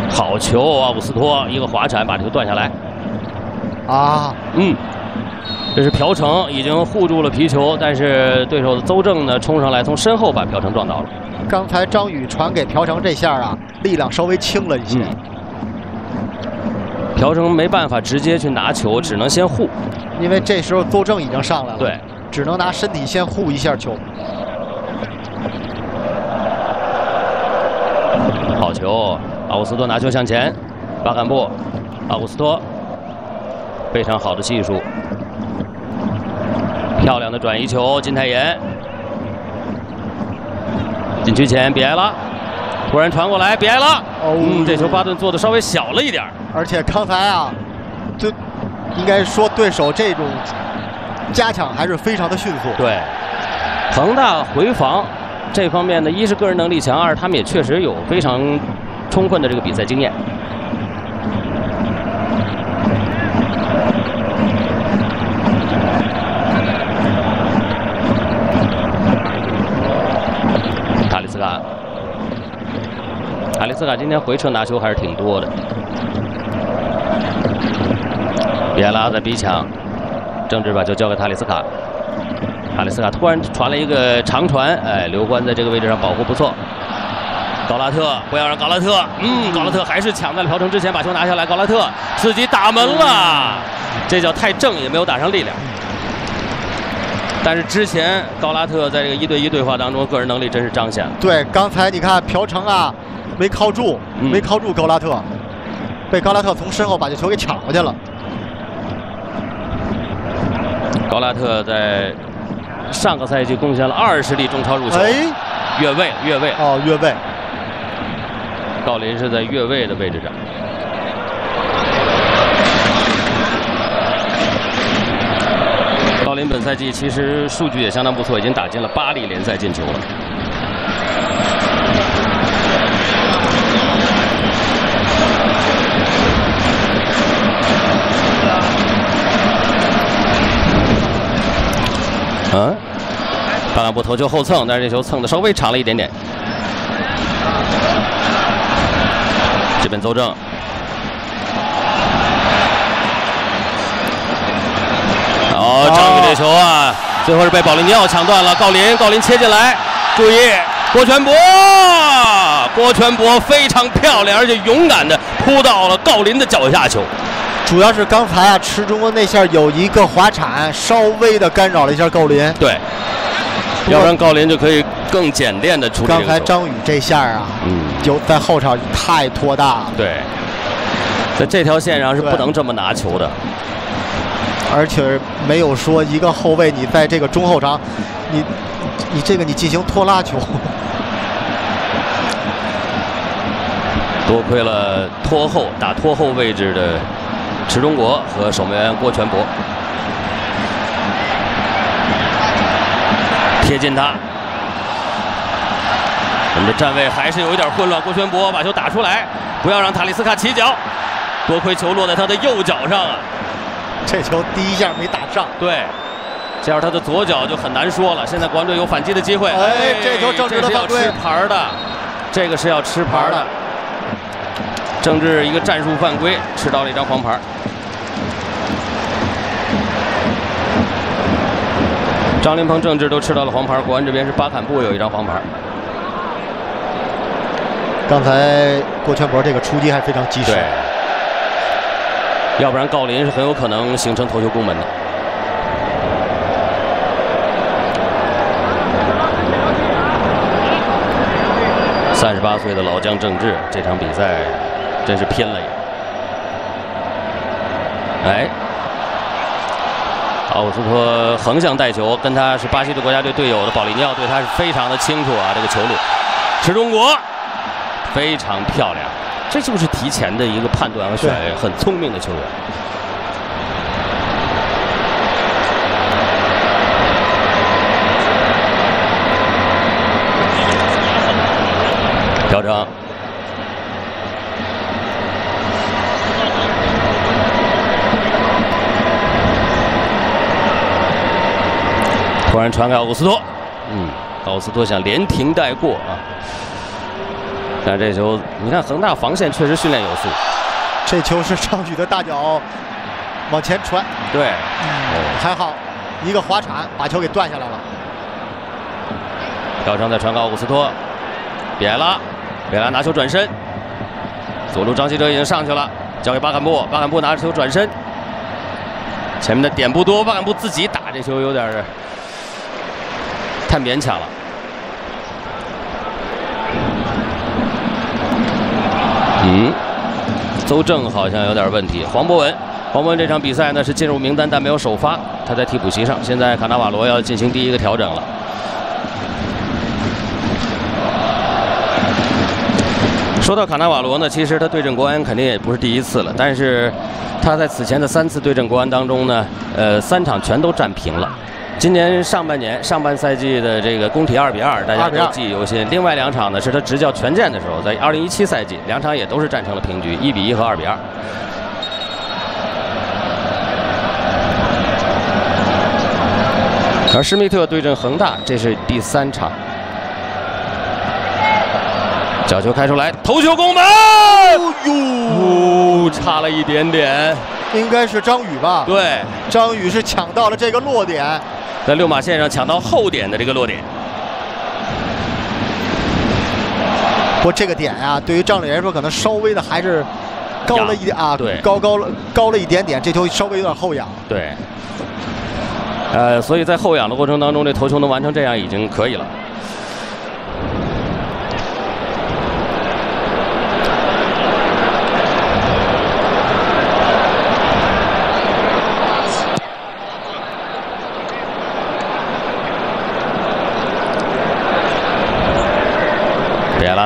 好球，奥古斯托一个滑铲把球断下来。啊，嗯，这是朴成已经护住了皮球，但是对手的邹正呢冲上来，从身后把朴成撞倒了。刚才张宇传给朴成这下啊，力量稍微轻了一些。朴成没办法直接去拿球，只能先护，因为这时候邹正已经上来了。对，只能拿身体先护一下球。好球，奥古斯托拿球向前，巴坎布，奥古斯托，非常好的技术，漂亮的转移球，金泰妍，禁区前比埃拉，突然传过来，比埃拉，嗯，这球巴顿做的稍微小了一点而且刚才啊，就应该说对手这种加强还是非常的迅速。对，恒大回防。这方面呢，一是个人能力强，二他们也确实有非常充分的这个比赛经验。塔利斯卡，塔利斯卡今天回撤拿球还是挺多的。别拉在逼抢，郑智把球交给塔里斯卡。塔里斯卡突然传了一个长传，哎，刘欢在这个位置上保护不错。高拉特不要让高拉特，嗯，高拉特还是抢在了朴成之前把球拿下来。高拉特自己打门了，这叫太正，也没有打上力量。但是之前高拉特在这个一对一对话当中，个人能力真是彰显了。对，刚才你看朴成啊，没靠住，没靠住高拉特，被高拉特从身后把这球给抢过去了。高拉特在。上个赛季贡献了二十粒中超入球，哎，越位，越位，哦，越位。郜林是在越位的位置上。郜林本赛季其实数据也相当不错，已经打进了八粒联赛进球了。嗯，巴坎布头球后蹭，但是这球蹭的稍微长了一点点。这边邹正，哦，张宇这球啊，最后是被保利尼奥抢断了。郜林，郜林切进来，注意，郭全博，郭全博非常漂亮而且勇敢的扑到了郜林的脚下球。主要是刚才啊，池中国那下有一个滑铲，稍微的干扰了一下郜林。对，要不然郜林就可以更简练的处理。刚才张宇这下啊，嗯，就在后场太拖大了。对，在这条线上是不能这么拿球的。而且没有说一个后卫你在这个中后场，你你这个你进行拖拉球。多亏了拖后打拖后位置的。池中国和守门员郭全博贴近他，我们的站位还是有一点混乱。郭全博把球打出来，不要让塔利斯卡起脚。多亏球落在他的右脚上啊，这球第一下没打上。对，这样他的左脚就很难说了。现在国安队有反击的机会。哎，这球郑智的犯规。吃牌的，这个是要吃牌的。郑智一个战术犯规，吃到了一张黄牌。张琳芃、郑智都吃到了黄牌，国安这边是巴坎布有一张黄牌。刚才郭全博这个出击还非常及时，要不然郜林是很有可能形成头球攻门的。三十八岁的老将郑智，这场比赛真是拼了也！哎。奥古斯托横向带球，跟他是巴西的国家队队友的保利尼奥对他是非常的清楚啊，这个球路，池中国，非常漂亮，这就是提前的一个判断和选，很聪明的球员。调整。传给奥古斯托，嗯，奥古斯托想连停带过啊。但这球，你看恒大防线确实训练有素。这球是张宇的大脚往前传，对，还好一个滑铲把球给断下来了。朴成再传给奥古斯托，比埃拉，比埃拉拿球转身，左路张稀哲已经上去了，交给巴坎布，巴坎布拿着球转身，前面的点不多，巴坎布自己打这球有点太勉强了。嗯，邹正好像有点问题。黄博文，黄博文这场比赛呢是进入名单但没有首发，他在替补席上。现在卡纳瓦罗要进行第一个调整了。说到卡纳瓦罗呢，其实他对阵国安肯定也不是第一次了，但是他在此前的三次对阵国安当中呢，呃，三场全都战平了。今年上半年上半赛季的这个工体二比二，大家都记忆犹新。另外两场呢，是他执教权健的时候，在二零一七赛季，两场也都是战成了平局，一比一和二比二。而施密特对阵恒大，这是第三场。角球开出来，头球攻门！哟，差了一点点，应该是张宇吧？对，张宇是抢到了这个落点。在六码线上抢到后点的这个落点，不，这个点啊，对于张磊来说，可能稍微的还是高了一点啊，对，高高了高了一点点，这球稍微有点后仰。对，呃，所以在后仰的过程当中，这头球能完成这样已经可以了。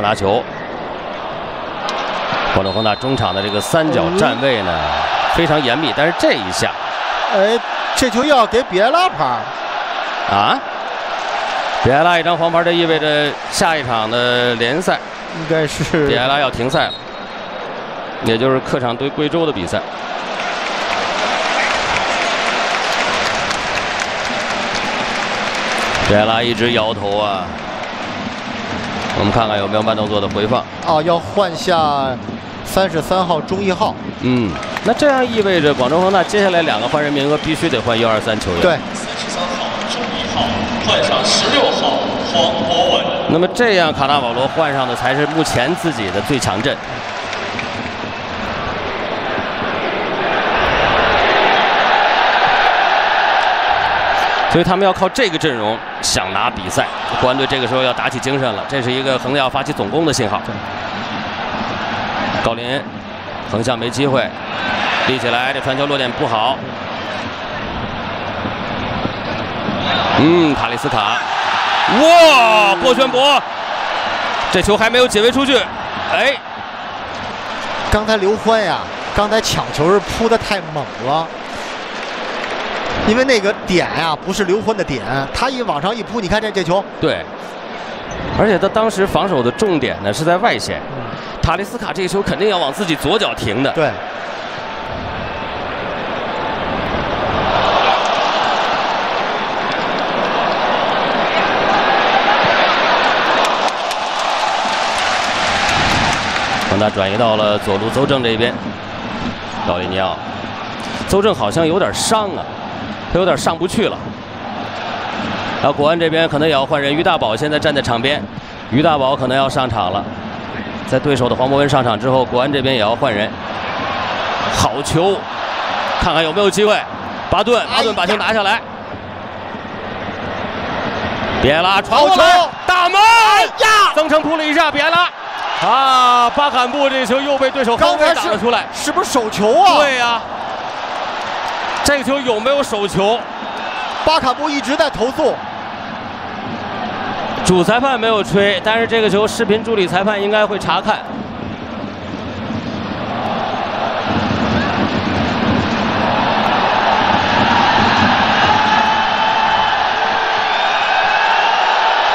拿球，广州恒大中场的这个三角站位呢非常严密，但是这一下，哎，这球要给比埃拉牌啊！比埃拉一张黄牌，这意味着下一场的联赛应该是比埃拉要停赛了，也就是客场对贵州的比赛。比埃拉一直摇头啊。我们看看有没有慢动作的回放。哦，要换下三十三号钟一浩。嗯，那这样意味着广州恒大接下来两个换人名额必须得换幺二三球员。对，三十三号钟一浩换上十六号黄博文。那么这样卡纳瓦罗换上的才是目前自己的最强阵。所以他们要靠这个阵容想拿比赛，国安队这个时候要打起精神了。这是一个恒大要发起总攻的信号。高林横向没机会，立起来，这传球落点不好。嗯，塔利斯卡，哇，郭全博，这球还没有解围出去。哎，刚才刘欢呀，刚才抢球是扑的太猛了。因为那个点呀，不是刘欢的点，他一往上一扑，你看这这球，对，而且他当时防守的重点呢是在外线，塔利斯卡这个球肯定要往自己左脚停的，对。恒大转移到了左路邹正这边，道里尼奥，邹正好像有点伤啊。他有点上不去了，然后国安这边可能也要换人。于大宝现在站在场边，于大宝可能要上场了。在对手的黄博文上场之后，国安这边也要换人。好球，看看有没有机会。巴顿，巴顿把球拿下来。比埃拉传球，大门呀！曾诚扑了一下，比埃拉啊，巴坎布这球又被对手后卫打了出来，是不是手球啊？对呀。这个球有没有手球？巴卡布一直在投诉，主裁判没有吹，但是这个球视频助理裁判应该会查看。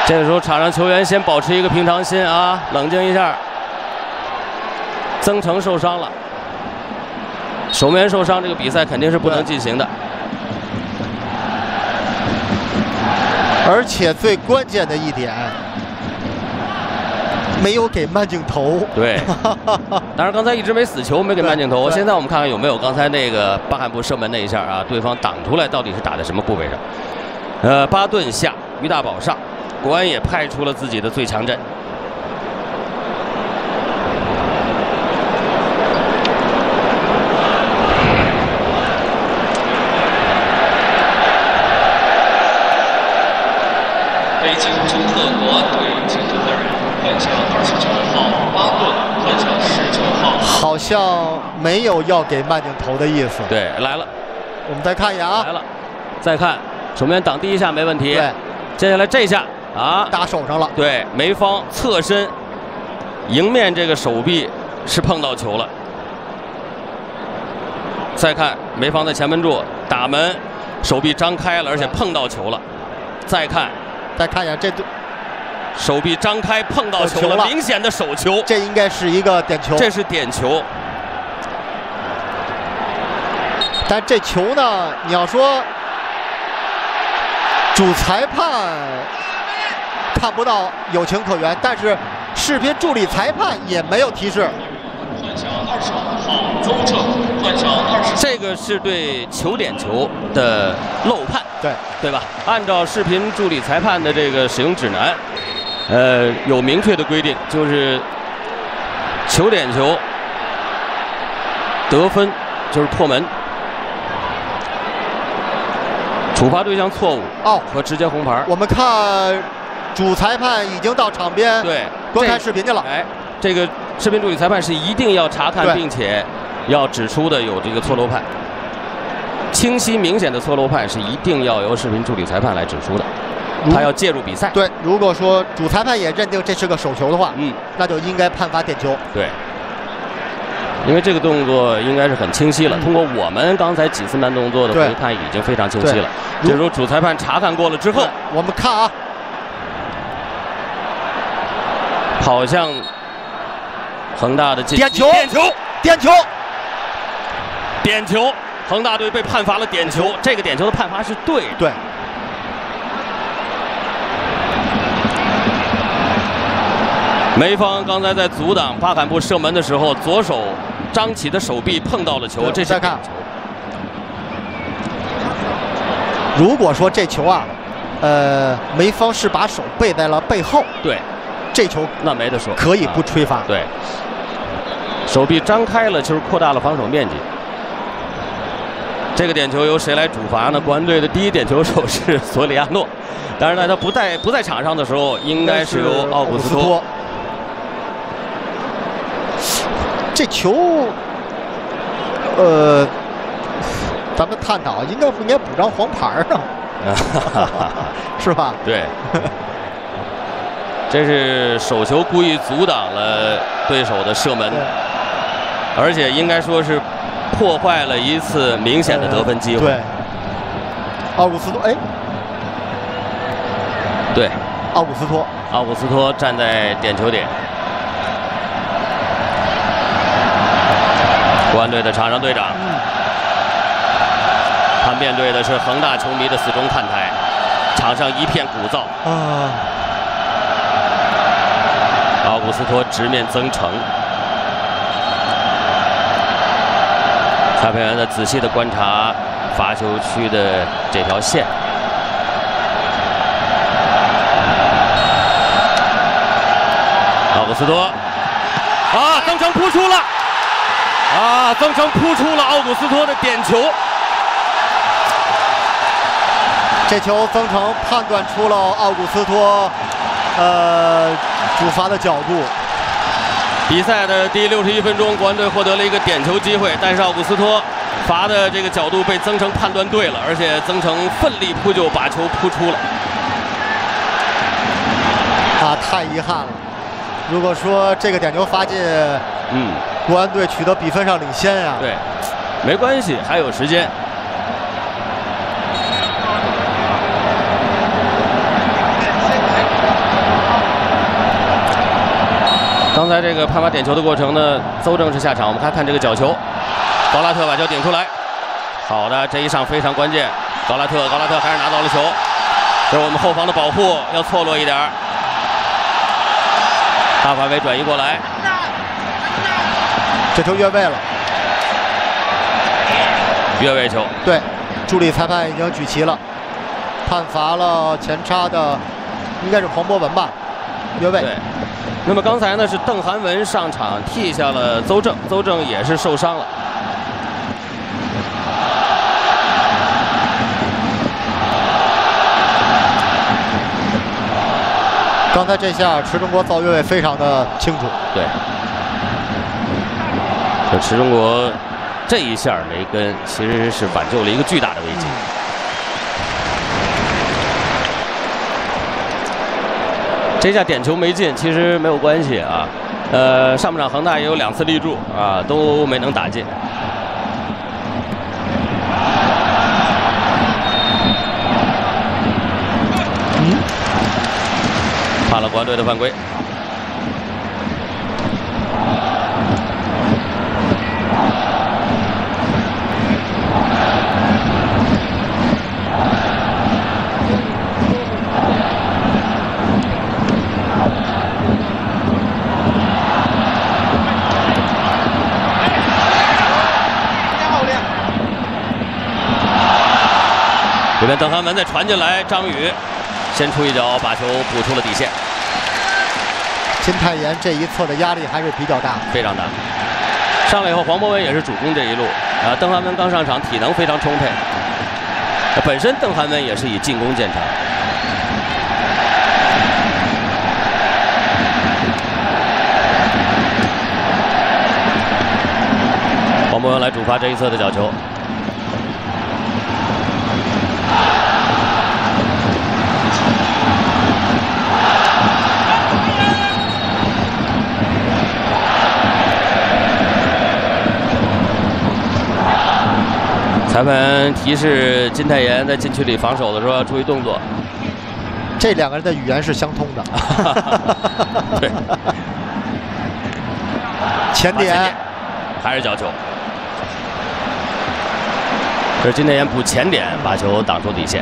这个时候场上球员先保持一个平常心啊，冷静一下。曾诚受伤了。守门员受伤，这个比赛肯定是不能进行的。而且最关键的一点，没有给慢镜头。对，当然刚才一直没死球，没给慢镜头。现在我们看看有没有刚才那个巴坎布射门那一下啊，对方挡出来到底是打在什么部位上？呃，巴顿下，于大宝上，国安也派出了自己的最强阵。北京中赫国安队请求换人，换上二十九号巴顿，换上十九号。好像没有要给慢镜头的意思。对，来了，我们再看一眼啊，来了，再看，守门员挡第一下没问题。对，接下来这下啊，打手上了。对，梅芳侧身，迎面这个手臂是碰到球了。再看梅芳在前门柱打门，手臂张开了，而且碰到球了。再看，再看一眼这对，手臂张开碰到，球了明显的手球，这应该是一个点球。这是点球。但这球呢，你要说主裁判看不到有情可原，但是视频助理裁判也没有提示。换上二十号邹正，换上二十。这个是对球点球的漏判，对对吧？按照视频助理裁判的这个使用指南，呃，有明确的规定，就是球点球得分就是破门，处罚对象错误哦，和直接红牌。我们看主裁判已经到场边，对，观看视频去了。哎，这个视频助理裁判是一定要查看并且要指出的有这个错漏判，清晰明显的错漏判是一定要由视频助理裁判来指出的，他要介入比赛。对，如果说主裁判也认定这是个手球的话，嗯，那就应该判罚点球。对，因为这个动作应该是很清晰了。嗯通过我们刚才几次慢动作的回看，已经非常清晰了。这时候主裁判查看过了之后，我们看啊，跑向恒大的进点球点球，点球，点球，恒大队被判罚了点球。这个点球的判罚是对的。对，梅方刚才在阻挡巴坎布射门的时候，左手张起的手臂碰到了球，这是再看。如果说这球啊，呃，梅方是把手背在了背后，对，这球那没得说，可以不啊吹罚。对，手臂张开了，就是扩大了防守面积。这个点球由谁来主罚呢？国安队的第一点球手是索里亚诺，当然呢，他不在不在场上的时候，应该是由奥古斯托。。这球，呃，咱们探讨应该不应该补张黄牌呢？是吧？对，这是手球故意阻挡了对手的射门，而且应该说是破坏了一次明显的得分机会。对，奥古斯托，哎，对，奥古斯托，奥古斯托站在点球点。国安队的场上队长，嗯，他面对的是恒大球迷的死忠看台，场上一片鼓噪。啊，奥古斯托直面曾诚，裁判员在仔细的观察罚球区的这条线。奥古斯托，啊，曾诚扑出了，啊，曾诚扑出了奥古斯托的点球。这球曾诚判断出了奥古斯托，呃，主罚的角度。比赛的第六十一分钟，国安队获得了一个点球机会，但是奥古斯托罚的这个角度被曾诚判断对了，而且曾诚奋力扑救，把球扑出了。啊，太遗憾了。如果说这个点球罚进，嗯，国安队取得比分上领先呀、对，没关系，还有时间。刚才这个判罚点球的过程呢，邹正是下场。我们看看这个角球，高拉特把球顶出来，好的，这一上非常关键。高拉特，高拉特还是拿到了球，这是我们后防的保护要错落一点。大范围转移过来，这球越位了。越位球。对，助理裁判已经举旗了，判罚了前插的，应该是黄博文吧？越位。对。那么刚才呢是邓涵文上场替下了邹正，邹正也是受伤了。刚才这下池中国造越位非常的清楚。对，这池中国这一下雷根其实是挽救了一个巨大的危机。这下点球没进，其实没有关系啊。呃，上半场恒大也有两次立柱啊，都没能打进。嗯判了国安队的犯规。这边邓涵文再传进来，张宇先出一脚，把球补出了底线。金泰妍这一侧的压力还是比较大，非常大。上来以后，黄博文也是主攻这一路啊。邓涵文刚上场，体能非常充沛。本身邓涵文也是以进攻见长。黄博文来主罚这一侧的角球。裁判提示金泰妍在禁区里防守的时候要注意动作。这两个人的语言是相通的。对。前点，还是角球。这是金泰妍补前点，把球挡出底线。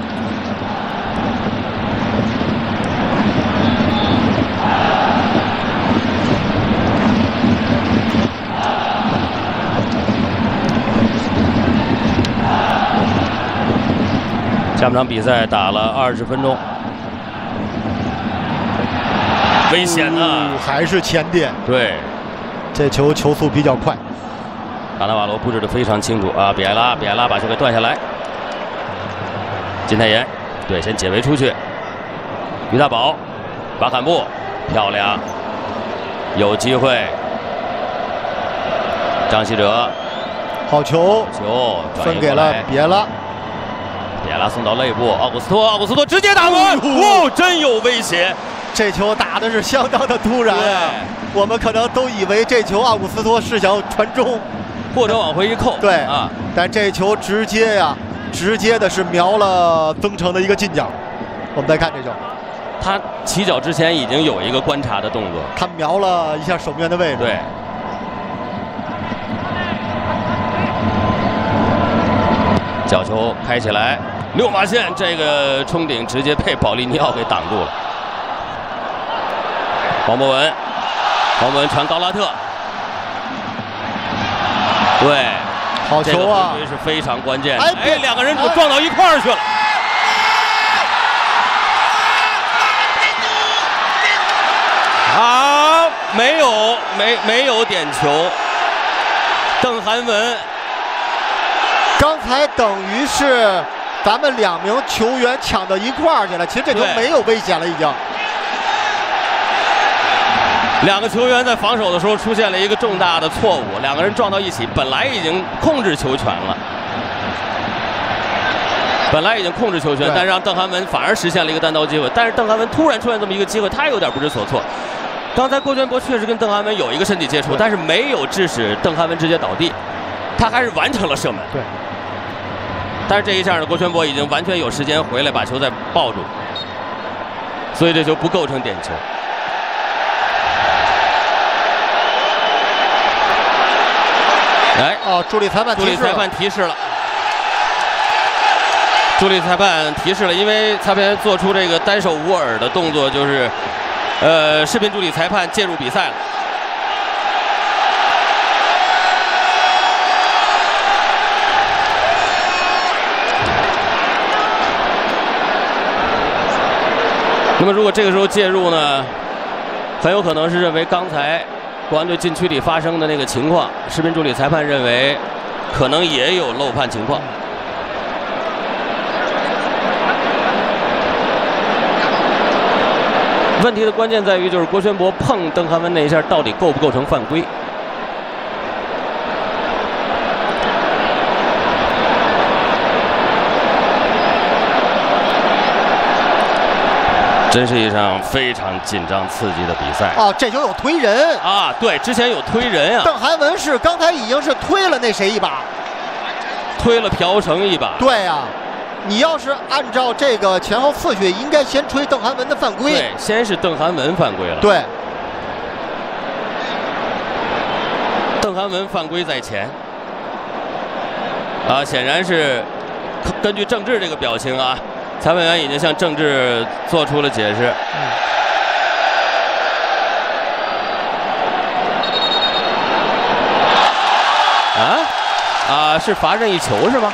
下半场比赛打了二十分钟，危险啊！还是前点。对，这球球速比较快。卡纳瓦罗布置的非常清楚啊！比埃拉，比埃拉把球给断下来。金泰妍，对，先解围出去。于大宝，巴坎布，漂亮，有机会。张稀哲，好球，球分给了比埃拉。别拉送到肋部，奥古斯托，奥古斯托直接打门，哦，真有威胁！这球打的是相当的突然，我们可能都以为这球奥古斯托是想传中，或者往回一扣，对啊，但这球直接呀，直接的是瞄了曾诚的一个近角。我们再看这球，他起脚之前已经有一个观察的动作，他瞄了一下守门员的位置，对。角球开起来，六码线这个冲顶直接被保利尼奥给挡住了。黄博文，黄博文传高拉特，对，好球啊！这个是非常关键的。哎，两个人就撞到一块儿去了。好，没有，没没有点球。邓涵文。刚才等于是咱们两名球员抢到一块儿去了，其实这球没有危险了，已经。两个球员在防守的时候出现了一个重大的错误，两个人撞到一起，本来已经控制球权了，本来已经控制球权，但是让邓涵文反而实现了一个单刀机会，但是邓涵文突然出现这么一个机会，他有点不知所措。刚才郭全博确实跟邓涵文有一个身体接触，但是没有致使邓涵文直接倒地，他还是完成了射门。对。但是这一下呢，郭全博已经完全有时间回来把球再抱住，所以这球不构成点球。哎，哦，助理裁判，助理裁判提示了，助理裁判提示了，因为裁判员做出这个单手捂耳的动作，就是呃，视频助理裁判介入比赛了。那么，如果这个时候介入呢，很有可能是认为刚才国安队禁区里发生的那个情况，视频助理裁判认为可能也有漏判情况。问题的关键在于，就是郭轩博碰邓涵文那一下到底构不构成犯规？真是一场非常紧张刺激的比赛啊！这球有推人啊！对，之前有推人啊。邓涵文是刚才已经是推了那谁一把，推了朴成一把。对呀，你要是按照这个前后次序，应该先吹邓涵文的犯规。对，先是邓涵文犯规了。对，邓涵文犯规在前。啊，显然是根据郑智这个表情啊。裁判员已经向郑智做出了解释。啊啊，是罚任意球是吗？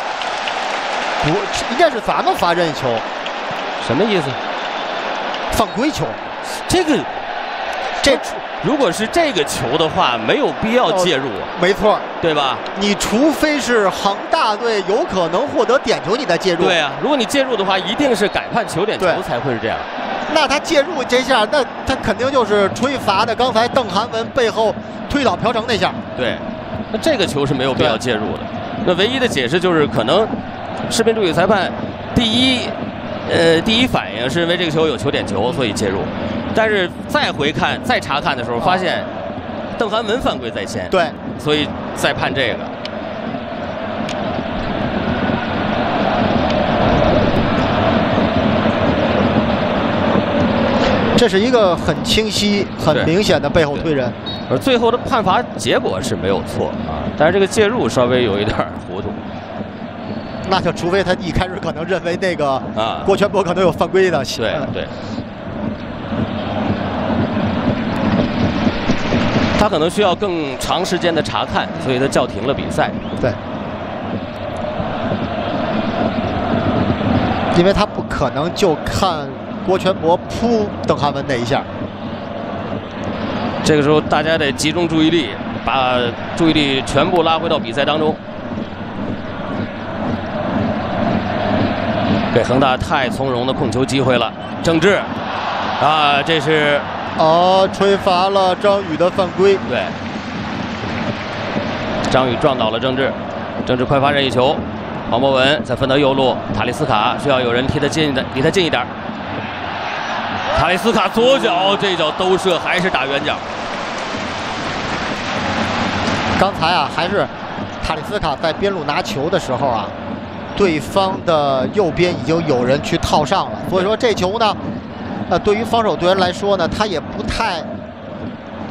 不，应该是咱们罚任意球。什么意思？犯规球。这个，这。如果是这个球的话，没有必要介入，没错，对吧？你除非是恒大队有可能获得点球，你再介入。对啊，如果你介入的话，一定是改判球点球才会是这样。那他介入这下，那他肯定就是吹罚的。刚才邓涵文背后推倒朴成那下。对，那这个球是没有必要介入的。那唯一的解释就是可能视频助理裁判第一，呃，第一反应是因为这个球有球点球，所以介入。但是再回看、再查看的时候，发现邓涵文犯规在先，对，所以再判这个。这是一个很清晰、很明显的背后推人，而最后的判罚结果是没有错啊，但是这个介入稍微有一点糊涂。那就除非他一开始可能认为那个啊郭全博可能有犯规的，对对。他可能需要更长时间的查看，所以他叫停了比赛。对，因为他不可能就看郭全博扑邓涵文那一下。这个时候大家得集中注意力，把注意力全部拉回到比赛当中。给恒大太从容的控球机会了，郑智，啊，这是。哦，吹罚了张宇的犯规。对，张宇撞倒了郑智，郑智快发任意球，黄博文再分到右路，塔利斯卡需要有人替他近的，离他近一点。塔利斯卡左脚这脚兜射还是打远角。刚才啊，还是塔利斯卡在边路拿球的时候啊，对方的右边已经有人去套上了，所以说这球呢。呃，对于防守队员来说呢，他也不太，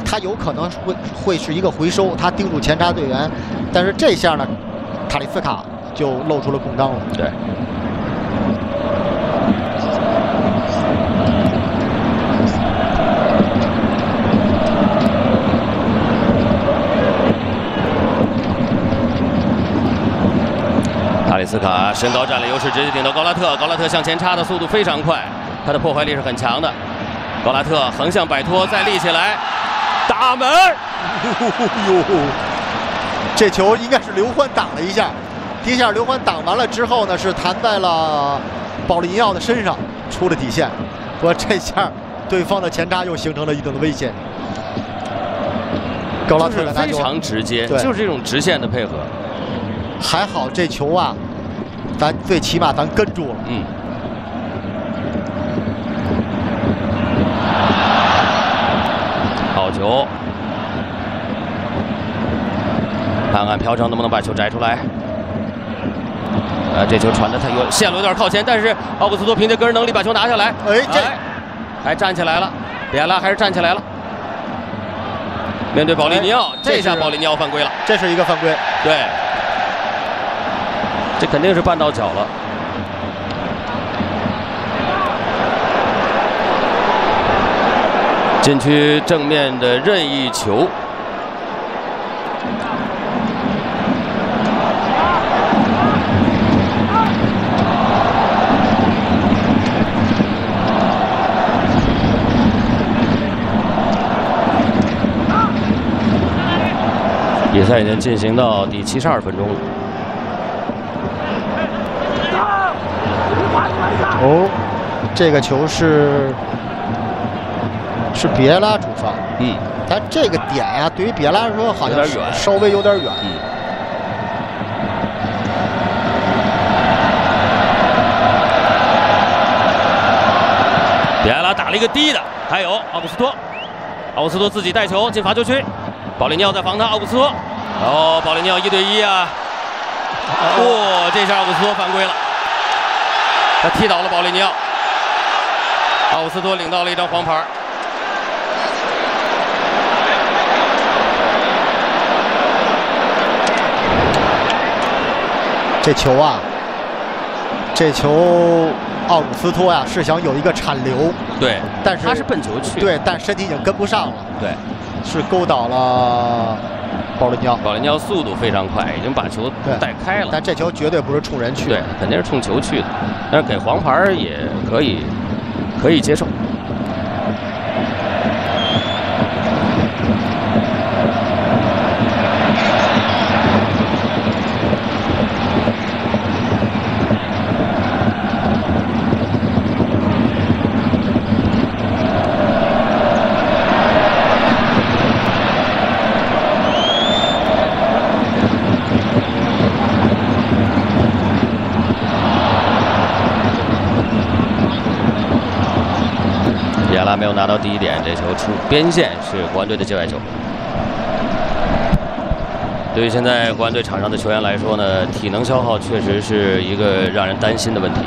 他有可能会会是一个回收，他盯住前插队员，但是这下呢，塔利斯卡就露出了空当了。对。斯卡身高占了优势，直接顶到高拉特，高拉特向前插的速度非常快。他的破坏力是很强的，高拉特横向摆脱，再立起来，打门！哟，这球应该是刘欢挡了一下，第一下刘欢挡完了之后呢，是弹在了保利尼奥的身上，出了底线。不过这下对方的前插又形成了一定的危险。高拉特非常直接，就是这种直线的配合。还好这球啊，咱最起码咱跟住了。嗯。好球，看看朴成能不能把球摘出来。呃，这球传的太有线路有点靠前，但是奥古斯托凭借个人能力把球拿下来。哎，这还站起来了，别拉还是站起来了。面对保利尼奥，这下保利尼奥犯规了，这是一个犯规。对，这肯定是绊到脚了。禁区正面的任意球。比赛已经进行到第七十二分钟了。哦，这个球是是比埃拉主罚，嗯，但这个点呀，对于比埃拉来说好像有点远。稍微有点远。嗯。比埃拉打了一个低的，还有奥古斯托，奥古斯托自己带球进罚球区，保利尼奥在防他，奥古斯托，哦，保利尼奥一对一啊，哇、这下奥古斯托犯规了，他踢倒了保利尼奥，奥古斯托领到了一张黄牌。这球啊，这球奥古斯托呀是想有一个铲流，对，但是他是奔球去，对，但身体已经跟不上了，对，是勾倒了保利尼奥。保利尼奥速度非常快，已经把球带开了。但这球绝对不是冲人去对的。，肯定是冲球去的，但是给黄牌也可以，可以接受。有拿到第一点，这球出边线是国安队的界外球。对于现在国安队场上的球员来说呢，体能消耗确实是一个让人担心的问题。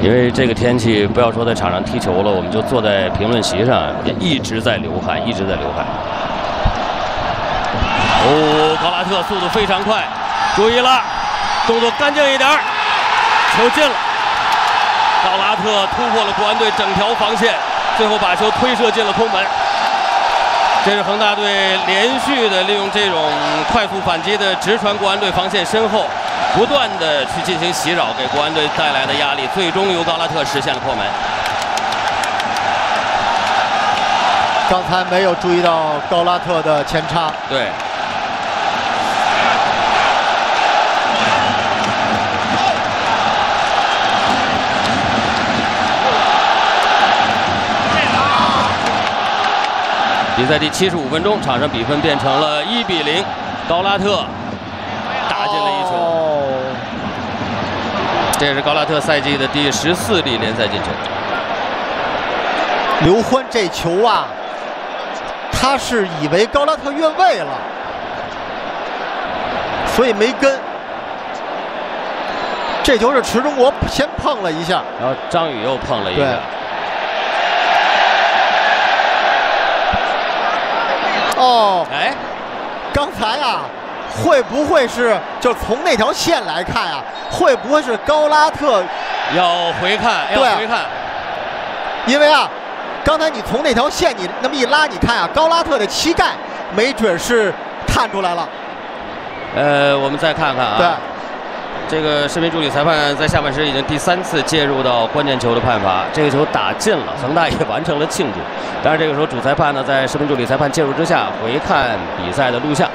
因为这个天气，不要说在场上踢球了，我们就坐在评论席上，也一直在流汗，一直在流汗。哦，高拉特速度非常快，注意了，动作干净一点，球进了。特突破了国安队整条防线，最后把球推射进了空门。这是恒大队连续的利用这种快速反击的直传国安队防线身后，不断的去进行袭扰，给国安队带来的压力，最终由高拉特实现了破门。刚才没有注意到高拉特的前插，对，比赛第七十五分钟，场上比分变成了一比零，高拉特打进了一球，哦这也是高拉特赛季的第十四粒联赛进球。刘欢这球啊，他是以为高拉特越位了，所以没跟。这球是池中国先碰了一下，然后张宇又碰了一对哦，哎，刚才啊，会不会是就从那条线来看啊，会不会是高拉特？要回看，要回看，因为啊，刚才你从那条线你那么一拉，你看啊，高拉特的膝盖没准是探出来了。呃，我们再看看啊，对，这个视频助理裁判在下半时已经第三次介入到关键球的判罚，这个球打进了，恒大也完成了庆祝。但是这个时候主裁判呢，在视频助理裁判介入之下，回看比赛的录像，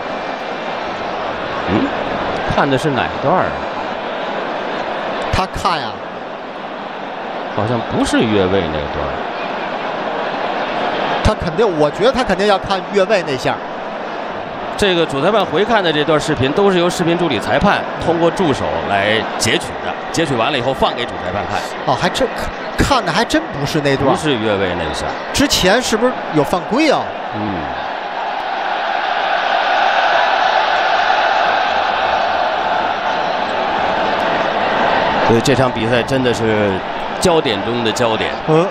嗯，看的是哪段儿啊？他看呀、好像不是越位那段儿。他肯定，我觉得他肯定要看越位那下。这个主裁判回看的这段视频都是由视频助理裁判通过助手来截取的，截取完了以后放给主裁判看，哦，还真看看的还真不是那段不。是越位那一下。之前是不是有犯规啊？嗯。所以这场比赛真的是焦点中的焦点。嗯，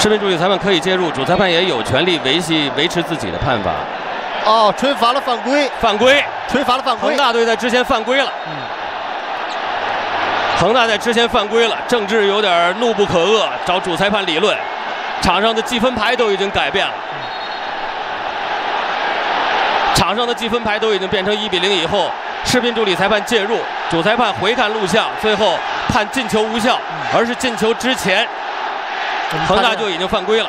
视频助理裁判可以介入，主裁判也有权利维系维持自己的判罚。哦，吹罚了犯规，犯规，吹罚了犯规恒。大队在之前犯规了。恒大在之前犯规了，郑智有点怒不可遏，找主裁判理论。场上的计分牌都已经改变了，场上的计分牌都已经变成一比零以后，视频助理裁判介入，主裁判回看录像，最后判进球无效，而是进球之前，恒大就已经犯规了。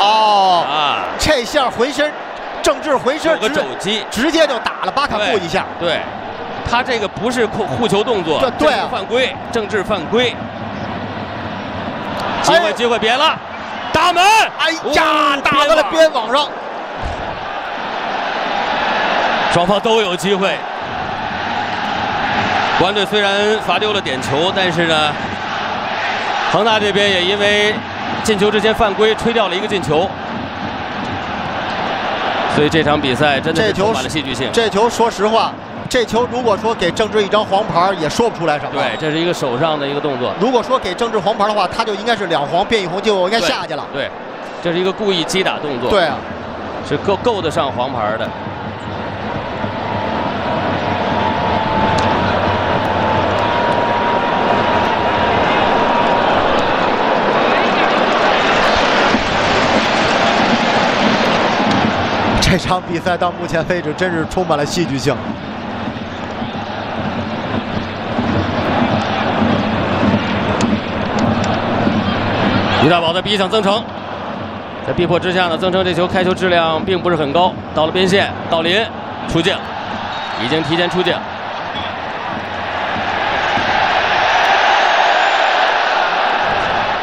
哦，啊，这下回身，郑智回身个肘击，直接就打了巴卡布一下。对。他这个不是护护球动作，对犯规，郑智犯规，机会机会别了，打门，哎呀，打到了边网上，双方都有机会。国安队虽然罚丢了点球，但是呢，恒大这边也因为进球之前犯规，吹掉了一个进球，所以这场比赛真的是充满了戏剧性。这球，说实话。这球如果说给郑智一张黄牌，也说不出来什么。对，这是一个手上的一个动作。如果说给郑智黄牌的话，他就应该是两黄变一红，就应该下去了。对，这是一个故意击打动作。对啊，是够够得上黄牌的。这场比赛到目前为止，真是充满了戏剧性。于大宝在逼抢曾诚，在逼迫之下呢，曾诚这球开球质量并不是很高。到了边线，郜林出境，已经提前出境。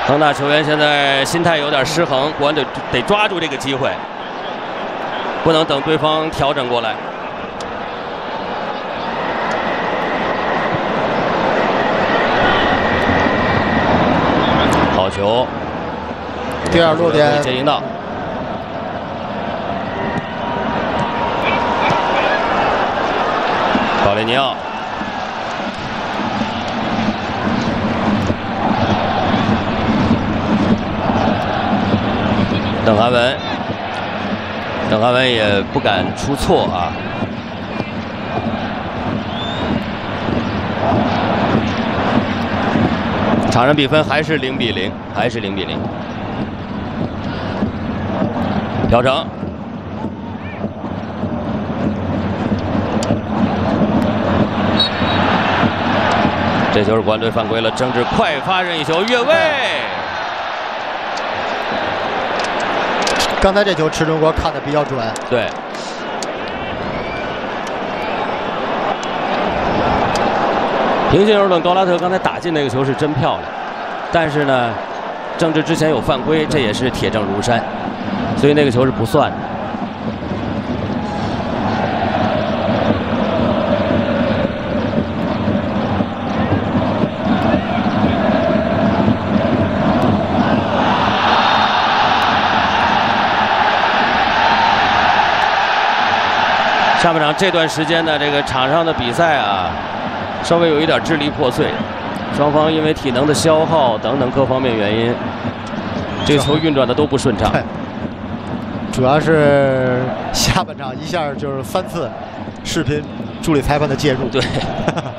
恒大球员现在心态有点失衡，国安得得抓住这个机会，不能等对方调整过来。好球。第二落点接应到，保利尼奥，邓涵文，邓涵文也不敢出错啊。场上比分还是零比零，还是零比零。调整，这球是国安队犯规了，郑智快发任意球越位。刚才这球池忠国看的比较准。对。平心而论，高拉特刚才打进那个球是真漂亮，但是呢，郑智之前有犯规，这也是铁证如山。所以那个球是不算的。这段时间呢，这个场上的比赛啊，稍微有一点支离破碎，双方因为体能的消耗等等各方面原因，这球运转的都不顺畅。主要是下半场一下就是三次视频助理裁判的介入，对，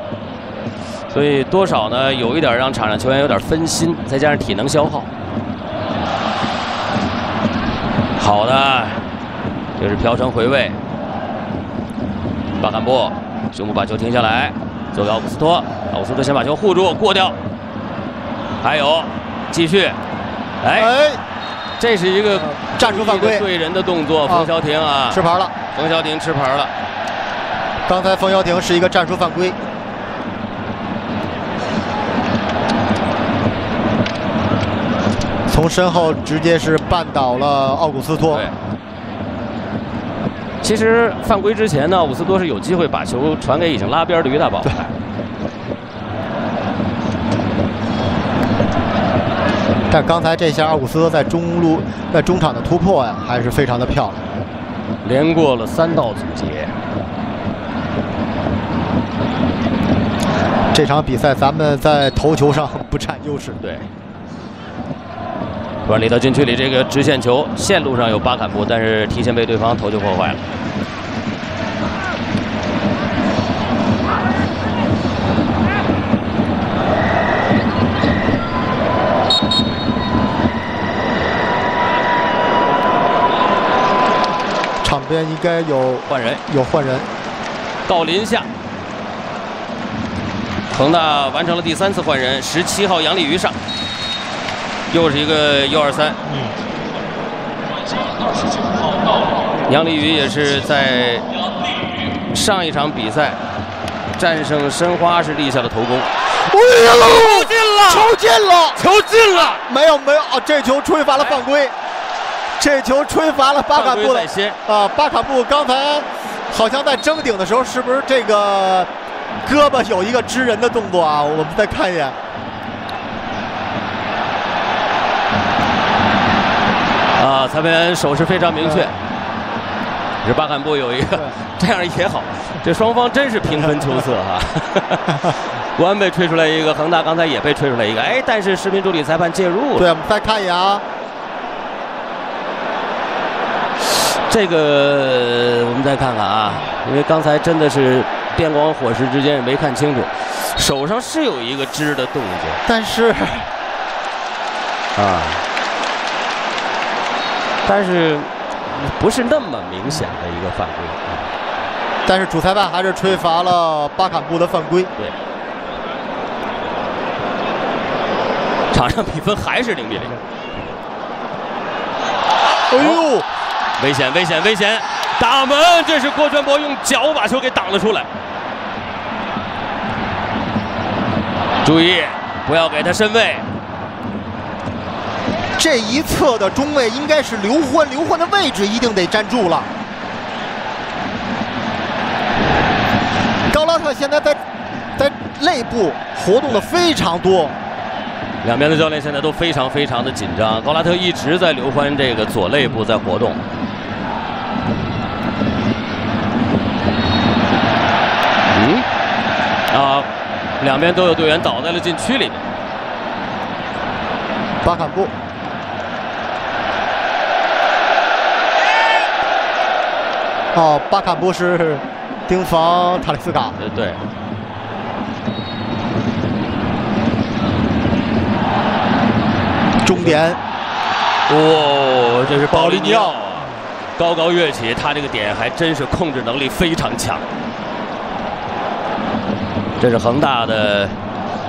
所以多少呢有一点让场上球员有点分心，再加上体能消耗。好的，这是朴成回位，巴坎布胸部把球停下来，交给奥古斯托，奥古斯托先把球护住过掉，还有继续，哎。这是一个战术犯规，对人的动作。冯潇霆啊，吃牌了。冯潇霆吃牌了。刚才冯潇霆是一个战术犯规，从身后直接是绊倒了奥古斯托。其实犯规之前呢，奥古斯多是有机会把球传给已经拉边的于大宝。但刚才这下，奥古斯托在中路、在中场的突破呀，还是非常的漂亮，连过了三道阻截。这场比赛咱们在头球上不占优势。对。转里到禁区里，这个直线球线路上有巴坎布，但是提前被对方头球破坏了。场边应该有换人，有换人，郜林下。恒大完成了第三次换人，十七号杨立瑜上，又是一个幺二三。嗯。杨立瑜也是在上一场比赛战胜申花时立下了头功。哎呦！球进了！球进了！球进了！没有没有啊！这球吹罚了犯规，这球吹罚了巴卡布在先啊！巴卡布刚才好像在争顶的时候，是不是这个胳膊有一个支人的动作啊？我们再看一眼。啊，裁判员手势非常明确。这巴坎布有一个，这样也好，这双方真是平分秋色哈。国安被吹出来一个，恒大刚才也被吹出来一个，哎，但是视频助理裁判介入了。对，我们再看一眼啊。这个我们再看看啊，因为刚才真的是电光火石之间也没看清楚，手上是有一个支的动作，但是啊，但是。不是那么明显的一个犯规，但是主裁判还是吹罚了巴坎布的犯规。对，场上比分还是零比零。哎呦，危险危险危险！打门，这是郭全博用脚把球给挡了出来。注意，不要给他身位。这一侧的中卫应该是刘欢，刘欢的位置一定得站住了。高拉特现在在在内部活动的非常多，两边的教练现在都非常非常的紧张。高拉特一直在刘欢这个左肋部在活动。嗯，啊，两边都有队员倒在了禁区里面。巴坎布。哦，巴坎布是盯防塔利斯卡。呃，对。终点。哦，这是保利尼奥，高高跃起，他这个点还真是控制能力非常强。这是恒大的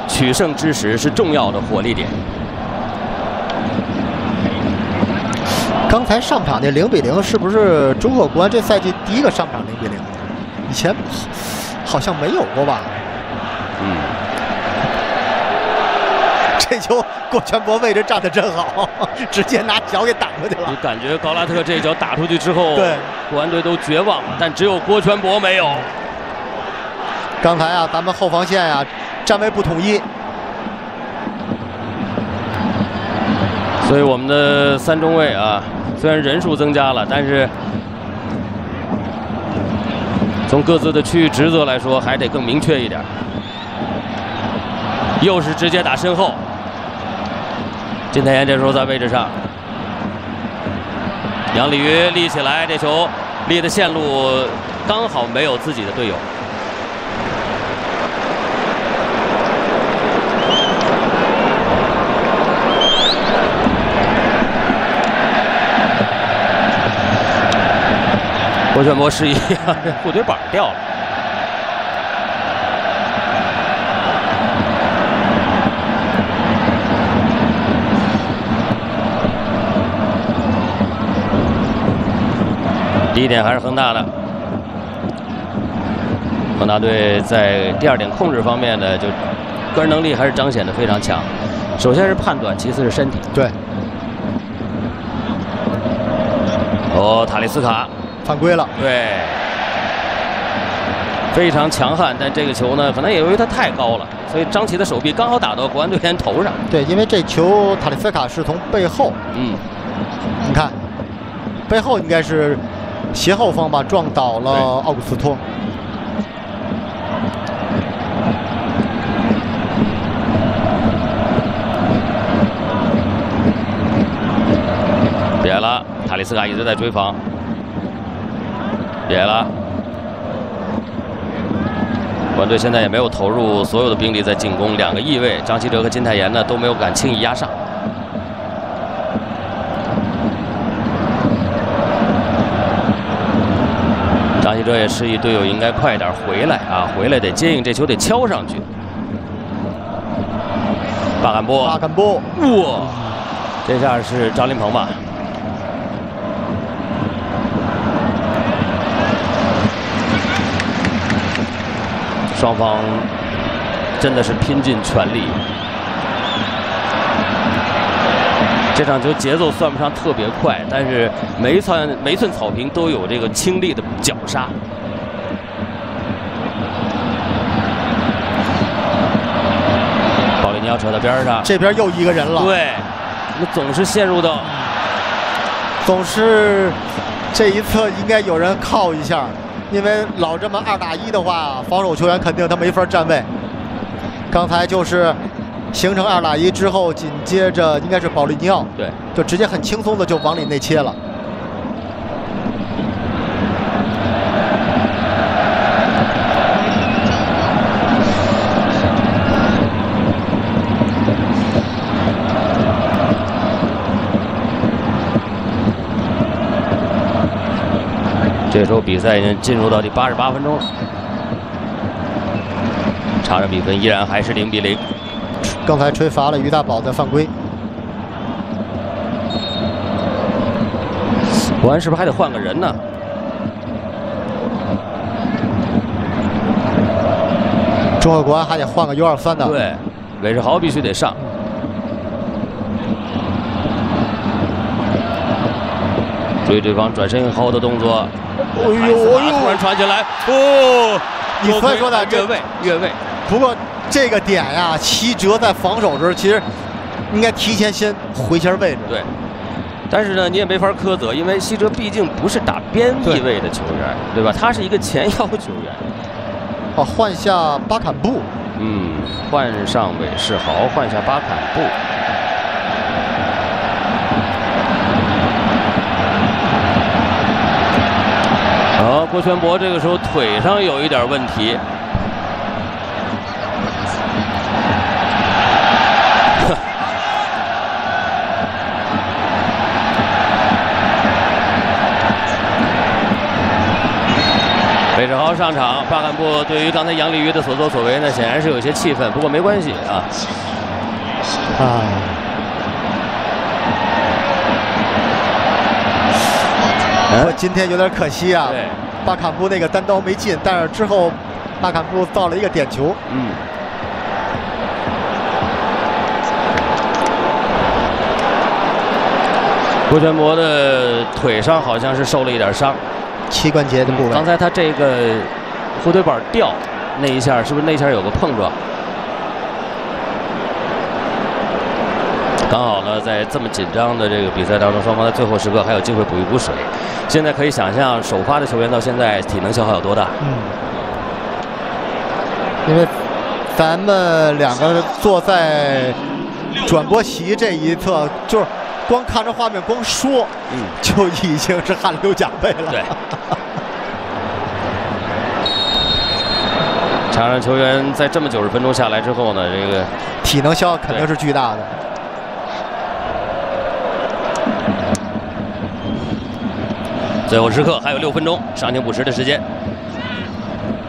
取胜之时，是重要的火力点。刚才上场那零比零是不是中国国安这赛季第一个上场零比零？以前好像没有过吧？嗯。这球郭全博位置站的真好，直接拿脚给挡过去了。你感觉高拉特这一脚打出去之后，对，国安队都绝望了，但只有郭全博没有。刚才啊，咱们后防线啊，站位不统一。所以我们的三中卫啊，虽然人数增加了，但是从各自的区域职责来说，还得更明确一点。又是直接打身后，金泰妍这时候在位置上，杨立瑜立起来，这球立的线路刚好没有自己的队友。郭全博示意，这护腿板掉了。第一点还是恒大的，恒大队在第二点控制方面呢，就个人能力还是彰显的非常强。首先是判断，其次是身体。对。哦，塔利斯卡。犯规了，对，非常强悍，但这个球呢，可能也由于他太高了，所以张琪的手臂刚好打到国安队员头上。对，因为这球塔利斯卡是从背后，嗯，你看，背后应该是斜后方吧，撞倒了奥古斯托。别了，塔利斯卡一直在追防。别了，国安队现在也没有投入所有的兵力在进攻，两个翼卫张稀哲和金泰妍呢都没有敢轻易压上。张稀哲也示意队友应该快点回来啊，回来得接应这球，得敲上去。巴坎波，巴坎波，哇，这下是张琳芃吧？双方真的是拼尽全力。这场球节奏算不上特别快，但是每一寸每一寸草坪都有这个倾力的绞杀。保利尼奥扯到边上，这边又一个人了。对，那总是陷入到，总是这一侧应该有人靠一下，因为老这么二打一的话，防守球员肯定他没法站位。刚才就是形成二打一之后，紧接着应该是保利尼奥，对，就直接很轻松的就往里内切了。这时候比赛已经进入到第八十八分钟了，场上比分依然还是零比零。刚才吹罚了于大宝的犯规，国安是不是还得换个人呢？中国国安还得换个 U 二三的。对，韦世豪必须得上。注意对方转身后的动作。哎呦！突然传起来，哦！你所以说的越位，越位。不过这个点呀，齐哲在防守时其实应该提前先回一下位置。对。但是呢，你也没法苛责，因为西哲毕竟不是打边翼位的球员，对吧？他是一个前腰球员。哦，换下巴坎布。嗯，换上韦世豪，换下巴坎布。郭全博这个时候腿上有一点问题。韦世豪上场，巴坎布对于刚才杨立瑜的所作所为呢，显然是有些气愤，不过没关系啊。啊。我今天有点可惜啊，巴坎布那个单刀没进，但是之后巴坎布造了一个点球。嗯。郭全博的腿上好像是受了一点伤，膝关节的部位。刚才他这个后腿板掉那一下，是不是那一下有个碰撞？刚好呢，在这么紧张的这个比赛当中，双方在最后时刻还有机会补一补水。现在可以想象，首发的球员到现在体能消耗有多大？嗯。因为咱们两个坐在转播席这一侧，就是光看着画面，光说，嗯，就已经是汗流浃背了。对。场上球员在这么九十分钟下来之后呢，这个体能消耗肯定是巨大的。最后时刻还有六分钟，伤停补时的时间，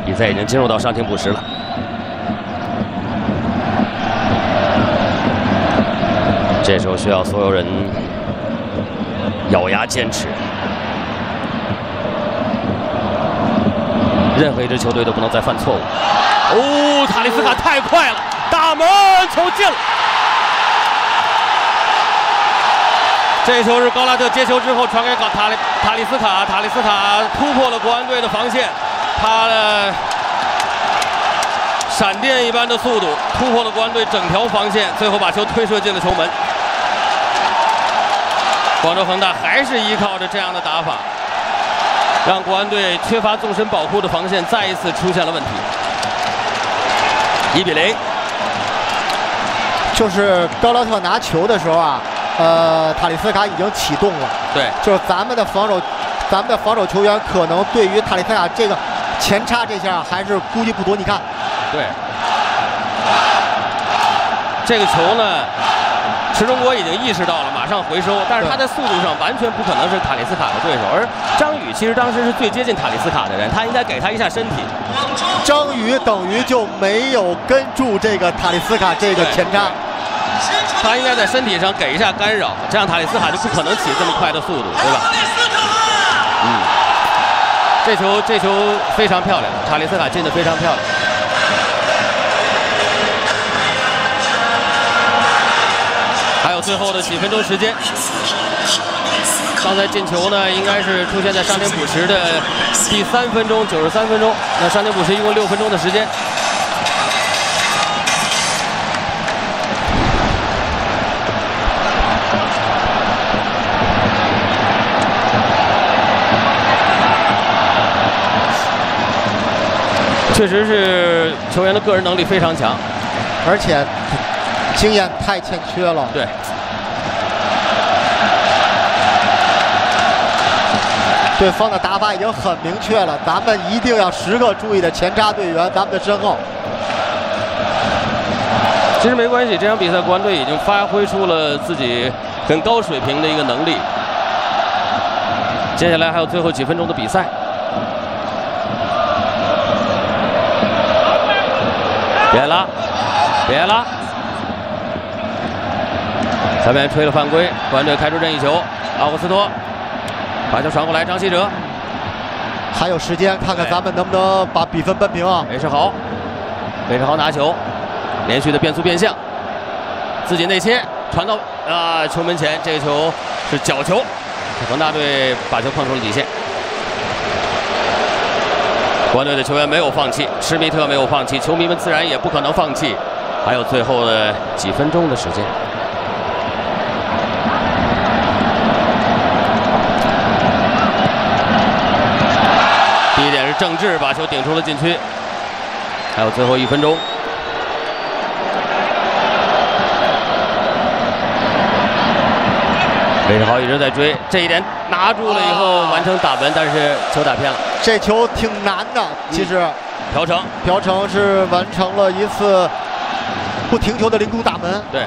比赛已经进入到伤停补时了。这时候需要所有人咬牙坚持，任何一支球队都不能再犯错误。哦，塔利斯卡太快了，大门球进了。这球是高拉特接球之后传给塔塔里斯卡，塔里斯卡突破了国安队的防线，他的闪电一般的速度突破了国安队整条防线，最后把球推射进了球门。广州恒大还是依靠着这样的打法，让国安队缺乏纵深保护的防线再一次出现了问题。一比零，就是高拉特拿球的时候啊。呃，塔利斯卡已经启动了。对，就是咱们的防守，咱们的防守球员可能对于塔利斯卡这个前插这下还是估计不多。你看，对，这个球呢，池中国已经意识到了，马上回收，但是他在速度上完全不可能是塔利斯卡的对手，而张宇其实当时是最接近塔利斯卡的人，他应该给他一下身体。张宇等于就没有跟住这个塔利斯卡这个前插，他应该在身体上给一下干扰，这样塔里斯卡就不可能起这么快的速度，对吧？嗯，这球这球非常漂亮，塔里斯卡进的非常漂亮。还有最后的几分钟时间。刚才进球呢，应该是出现在伤停补时的第三分钟，九十三分钟。那伤停补时一共六分钟的时间。确实是球员的个人能力非常强，而且经验太欠缺了。对。对方的打法已经很明确了，咱们一定要时刻注意的前插队员，咱们的身后。其实没关系，这场比赛国安队已经发挥出了自己很高水平的一个能力。接下来还有最后几分钟的比赛。别拉，别拉！裁判吹了犯规，国安队开出任意球，奥古斯托。把球传过来，张稀哲还有时间，看看咱们能不能把比分扳平啊！韦世豪，韦世豪拿球，连续的变速变向，自己内切传到啊球门前，这个球是角球，恒大队把球碰出了底线。国安队的球员没有放弃，施密特没有放弃，球迷们自然也不可能放弃。还有最后的几分钟的时间。第一点是郑智把球顶出了禁区，还有最后一分钟，韦世豪一直在追，这一点拿住了以后完成打门，但是球打偏了。这球挺难的，其实。朴成，朴成是完成了一次不停球的凌空打门。对。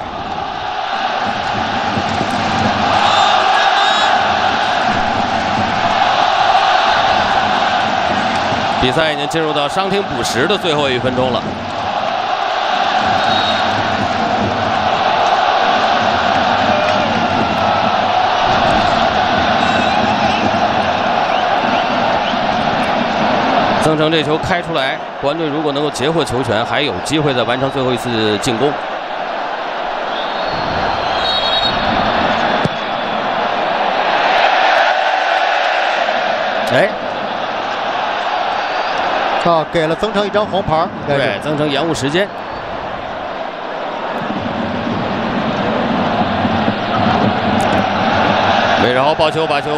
比赛已经进入到伤停补时的最后一分钟了。曾诚这球开出来，国安队如果能够截获球权，还有机会再完成最后一次进攻。哎。啊，给了曾诚一张黄牌。对，曾诚延误时间。韦世豪抱球，把球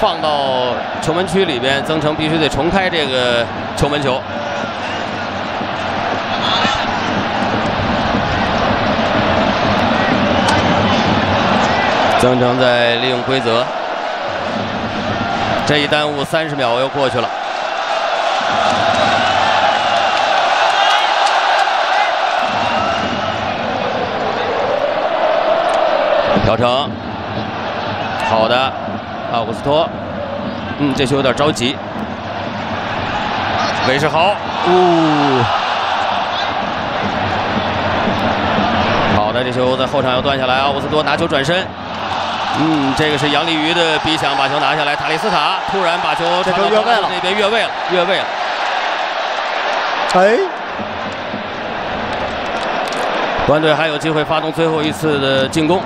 放到球门区里边，曾诚必须得重开这个球门球。曾诚在利用规则，这一耽误三十秒又过去了。小成，好的，奥古斯托，嗯，这球有点着急。韦世豪，呜，好的，这球在后场要断下来，奥古斯多拿球转身，嗯，这个是杨立瑜的逼抢，把球拿下来。塔利斯塔突然把球这球越位了，这边越位了，越位了。哎，国安队还有机会发动最后一次的进攻。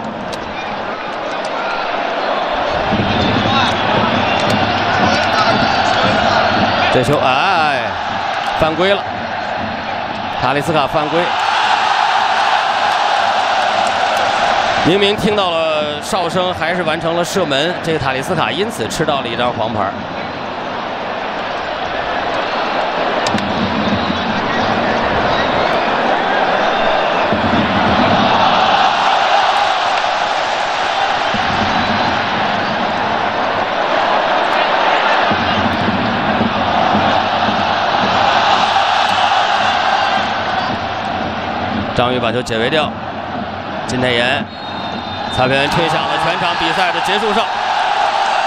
这球哎，犯规了！塔利斯卡犯规，明明听到了哨声，还是完成了射门。这个塔利斯卡因此吃到了一张黄牌。张宇把球解围掉，金泰妍，裁判员吹响了全场比赛的结束哨。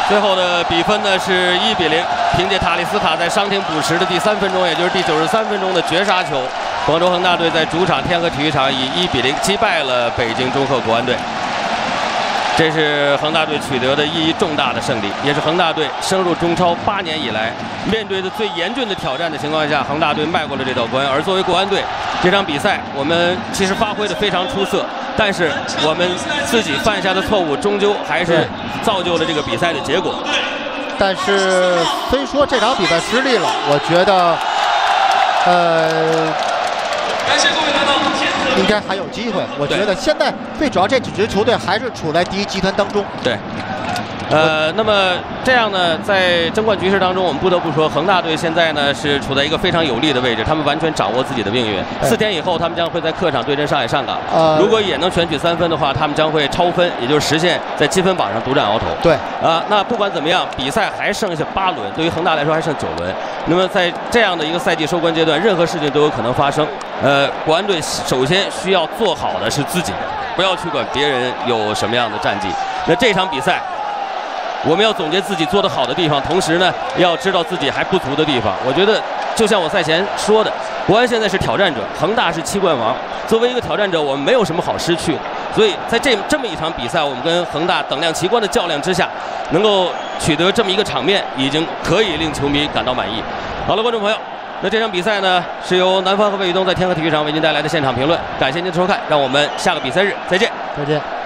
最后的比分呢是一比零，凭借塔利斯卡在伤停补时的第三分钟，也就是第九十三分钟的绝杀球，广州恒大队在主场天河体育场以一比零击败了北京中赫国安队。这是恒大队取得的意义重大的胜利，也是恒大队升入中超八年以来面对的最严峻的挑战的情况下，恒大队迈过了这道关。而作为国安队，这场比赛我们其实发挥的非常出色，但是我们自己犯下的错误，终究还是造就了这个比赛的结果。但是虽说这场比赛失利了，我觉得，呃，感谢各位来到。应该还有机会，我觉得现在最主要这几支球队还是处在第一集团当中。对，呃，那么这样呢，在争冠局势当中，我们不得不说，恒大队现在呢是处在一个非常有利的位置，他们完全掌握自己的命运。四天以后，他们将会在客场对阵上海上港。呃，如果也能全取三分的话，他们将会超分，也就是实现在积分榜上独占鳌头。对，啊，那不管怎么样，比赛还剩下八轮，对于恒大来说还剩九轮。那么在这样的一个赛季收官阶段，任何事情都有可能发生。呃，国安队首先需要做好的是自己，不要去管别人有什么样的战绩。那这场比赛，我们要总结自己做得好的地方，同时呢，要知道自己还不足的地方。我觉得，就像我赛前说的，国安现在是挑战者，恒大是七冠王。作为一个挑战者，我们没有什么好失去。所以在这这么一场比赛，我们跟恒大等量齐观的较量之下，能够取得这么一个场面，已经可以令球迷感到满意。好了，观众朋友。那这场比赛呢，是由南方和魏宇东在天河体育场为您带来的现场评论。感谢您的收看，让我们下个比赛日再见。再见。